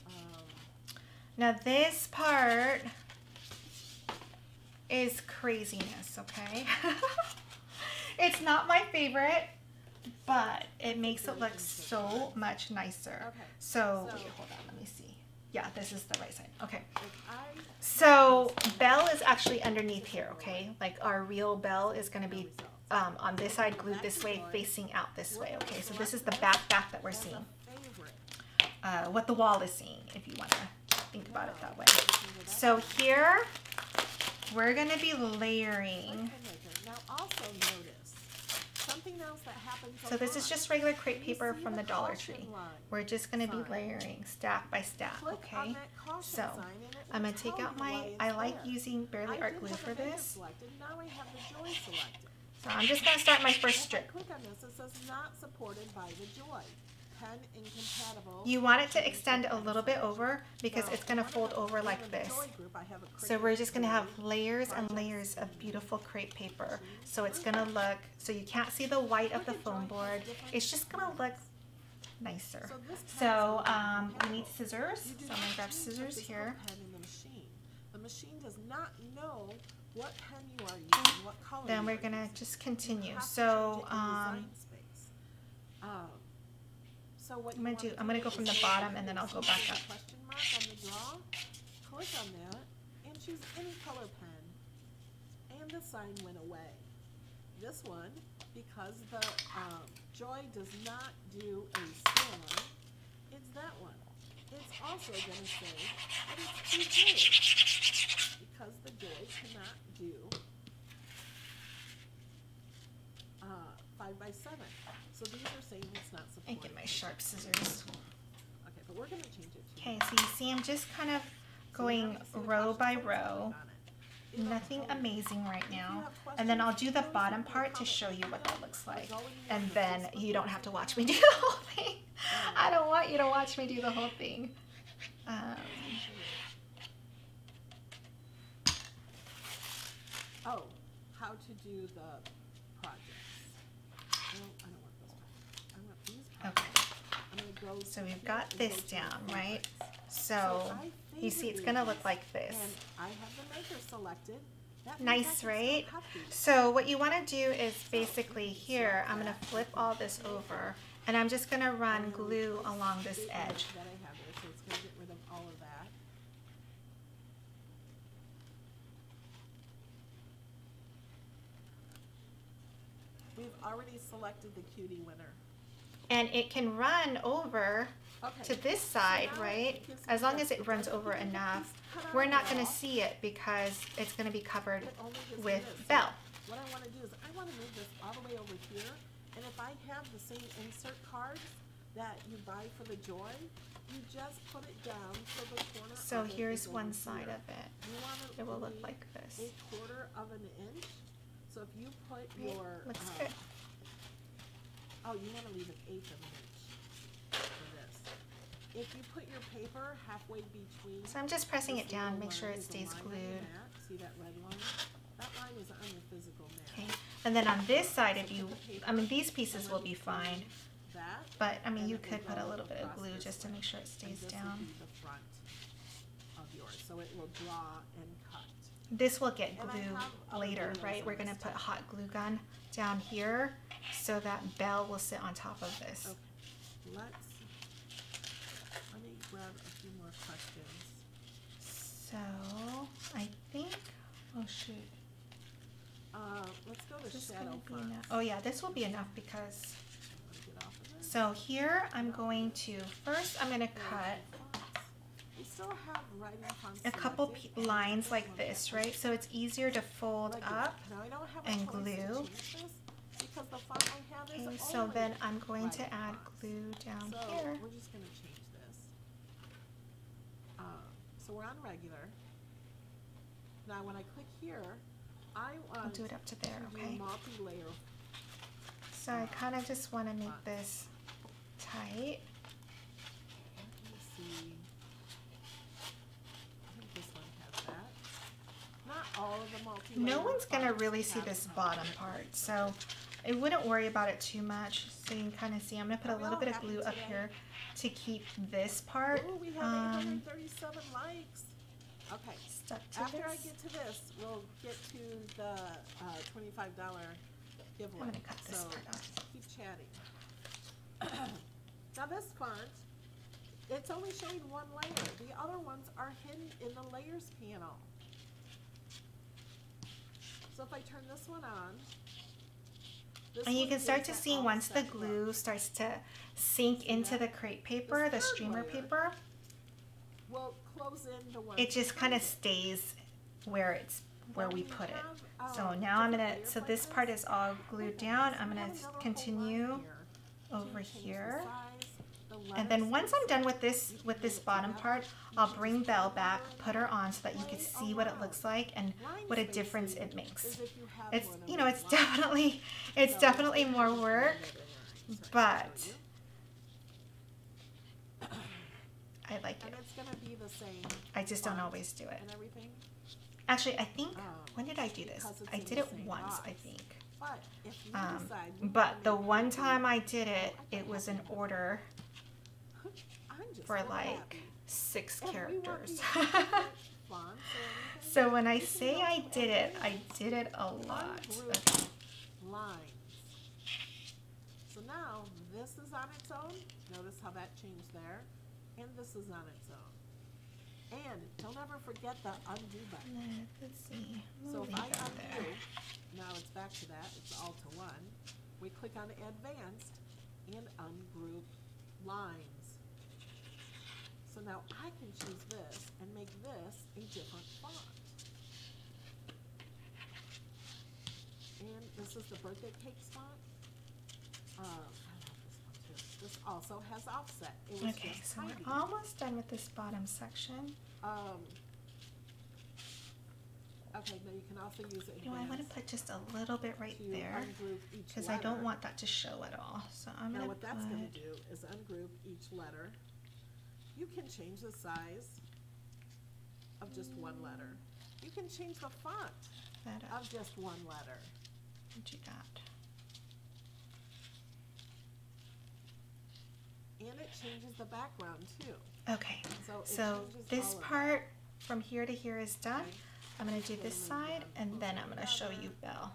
Now this part is craziness, okay? (laughs) it's not my favorite, but it makes it look so much nicer. Okay, So, so- wait, hold on, let me see. Yeah, this is the right side. Okay. So Belle is actually underneath here, okay? Like our real Belle is gonna be um, on this side, glued this way, facing out this way, okay? So this is the back back that we're seeing. Uh, what the wall is seeing, if you wanna think about it that way. we can go that So here, we're gonna be layering. Now also notice, something else that happens a So this is just regular crepe paper from the the Dollar Tree. We're just gonna be layering stack by stack, Click okay? So, sign and it I'm gonna take out my, I like there. using Bearly Art glue for this. Now I have the joy. So I'm just gonna start my first strip. click on this, it says not supported by the joy. Pen incompatible. You want it to extend a little bit over because it's gonna fold over like this. joy group, I have a So we're just gonna have layers and layers of beautiful crepe paper. So it's gonna look, so you can't see the white of the foam board. It's just gonna look nicer. So this pen is So, not um, we need scissors. So I'm gonna grab scissors here. the machine. Does not know what pen you are using, what color Then we're gonna just continue. So, change it in um. Um, so what I'm gonna do- I'm gonna go from the bottom and then I'll go back up. Question mark on the draw, click on that, and choose any color pen, and the sign went away. This one, because the, um, Joy does not do a scan, it's that one. It's also gonna say that it's too big, because the Joy cannot do five by seven. So these are saying I get my sharp scissors. Okay, but we're gonna change it. Okay, so you see I'm just kind of going have- see the row by row. on it. You know, Nothing amazing right now. And then I'll do the bottom them in the part to show you what that looks like. And then you don't have to watch me do the whole thing. (laughs) I don't want you to watch me do the whole thing. Um, Oh, how to do the projects. No, I don't want those projects. I want these Okay. projects. I'm gonna go. So we've got this go to the down, right? so you see it's gonna look like this. I have the maker selected. That means I Nice, right? So what you want to do is basically here, I'm going to flip all this over and I'm just going to run glue along this edge. That I have there, so it's gonna get rid of all of that. We've already selected the cutie winner. And it can run over to this side, right? As long as it runs over enough. these cut out We're not going to see it because it's going to be covered it only gives me with. So Belle. What I wanna do is, I wanna move this all the way over here, and if I have the same insert cards that you buy for the Joy, you just put it down to the corner So here's one side here. of it. You want It will look like this. A quarter of an inch, so if you put your, looks um, good. Oh, you wanna leave an eighth of an inch for this. If you put your paper halfway between. So I'm just pressing it down, make sure it stays glued. See that red line? That line is on your physical Okay. And then on this side, if you, I mean, these pieces will be fine. That. But I mean, you could put a little bit of glue just to make sure it stays down. be the front of yours, so it will draw and cut. This will get glue later, right? We're gonna put hot glue gun down here so that Belle will sit on top of this. Okay, let's, let me grab a few more questions. So I think, oh shoot, Uh, let's go to this shadow be Oh yeah, this will be enough because, of so here I'm going to, first I'm gonna cut We still have writing a couple lines like this, right? So it's easier to fold like up. I don't have and glue. Because the font I have is Okay, so then I'm going to add glue down So here. we're just gonna change this. Uh, so we're on regular. Now when I click here, I I'll do it up to there, to okay? multi-layer. So I kind of just want to make this tight. Let me see. I think this one has that. Not all of the multi-layer. No one's gonna really see this bottom part, so I wouldn't worry about it too much. So you can kind of see, I'm gonna put Are a little bit of happy glue up here to keep this part Ooh, we have eight um, hundred thirty-seven likes. Okay, stuck to after I get to this, we'll get to the, uh, twenty-five dollar giveaway. I'm gonna cut this So, part off. keep chatting. (coughs) Now this font, it's only showing one layer. The other ones are hidden in the layers panel. So if I turn this one on. this And you can start to see once the glue starts to sink into the crepe paper, the streamer layer paper, We'll close in the one. it just kind of stays where it's where we put it. So um, now I'm gonna, so this part is all glued down. I'm gonna have another whole line continue over here. And then once I'm done with this, with this bottom part, I'll bring Belle back, put her on so that you can see what it looks like and what a difference it makes. is if you have It's, you know, it's (laughs) definitely, it's definitely more work, get it in there. So I can but. I like it. it's gonna be the same I just don't always do it. and everything, Actually, I think, Um, when did I do this? I did it once, I think. but Um, but the one time I did it, Oh, it was an order for like six If we want characters. these different (laughs) fonts or anything, So when I say I did it, I did it a lot. Okay. lines. So now, this is on its own, notice how that changed there, and this is on its own. And don't ever forget the undo button. Let's see. So if I that there. undo, now it's back to that, it's all to one. We click on advanced and ungroup lines. Now I can choose this and make this a different font. And this is the birthday cake font. Um, I love this one too. This also has offset. It was Okay, so tiny. we're almost done with this bottom section. Um, okay, now you can also use it. You know, I want to put just a little bit right there because I don't want that to show at all. So I'm Now going to what put, that's gonna do is ungroup each letter. You can change the size of just one letter. You can change the font that of just one letter. Do that. And it changes the background too. Okay, So so this all of that. part from here to here is done. Okay. I'm going to do this side and then I'm going to show you Belle.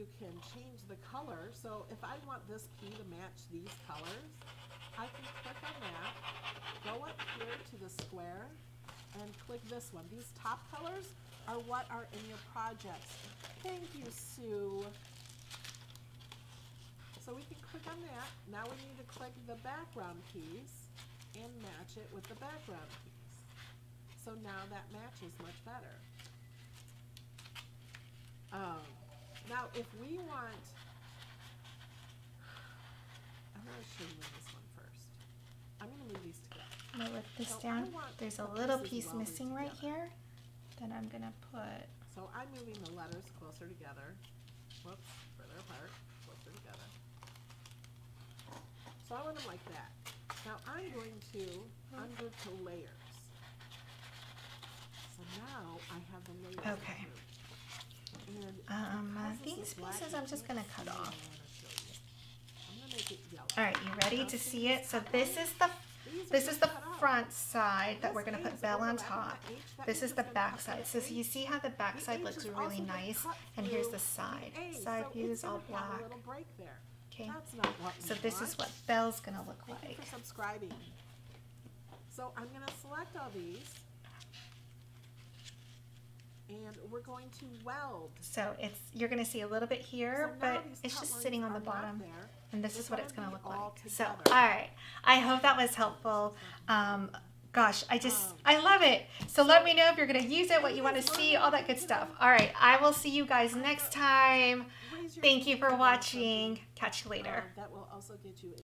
You can change the color, so if I want this key to match these colors, I can click on that, go up here to the square, and click this one. These top colors are what are in your projects. Thank you, Sue. So we can click on that. Now we need to click the background piece and match it with the background piece. So now that matches much better. Um, now, if we want, I'm gonna show you this one first. I'm gonna move these together. I'm going to lift this So down. There's a little piece missing right together. here. Then I'm going to put, So I'm moving the letters closer together. Whoops, further apart, closer together. So I want them like that. Now I'm going to under to layers. So now I have the layers. Okay. Um, uh, these pieces I'm just gonna cut off. all right, you ready to see it? So this is the this is the front side that we're going to put is Belle on top. This is the back side. So you see how the back side looks really nice. And here's the side. Side views all black. Okay. So this is what Belle's going to look like. So I'm gonna select all these. And we're going to weld. So it's you're going to see a little bit here, So but it's just sitting on the bottom. there. And this They're is what it's going to look like. all So, all right. I hope that was helpful. Um, gosh, I just, Um, I love it. So let me know if you're going to use it, what you want to see, all that good stuff. All right. I will see you guys next time. Thank you for if you want something. watching. Catch you later. That will also get you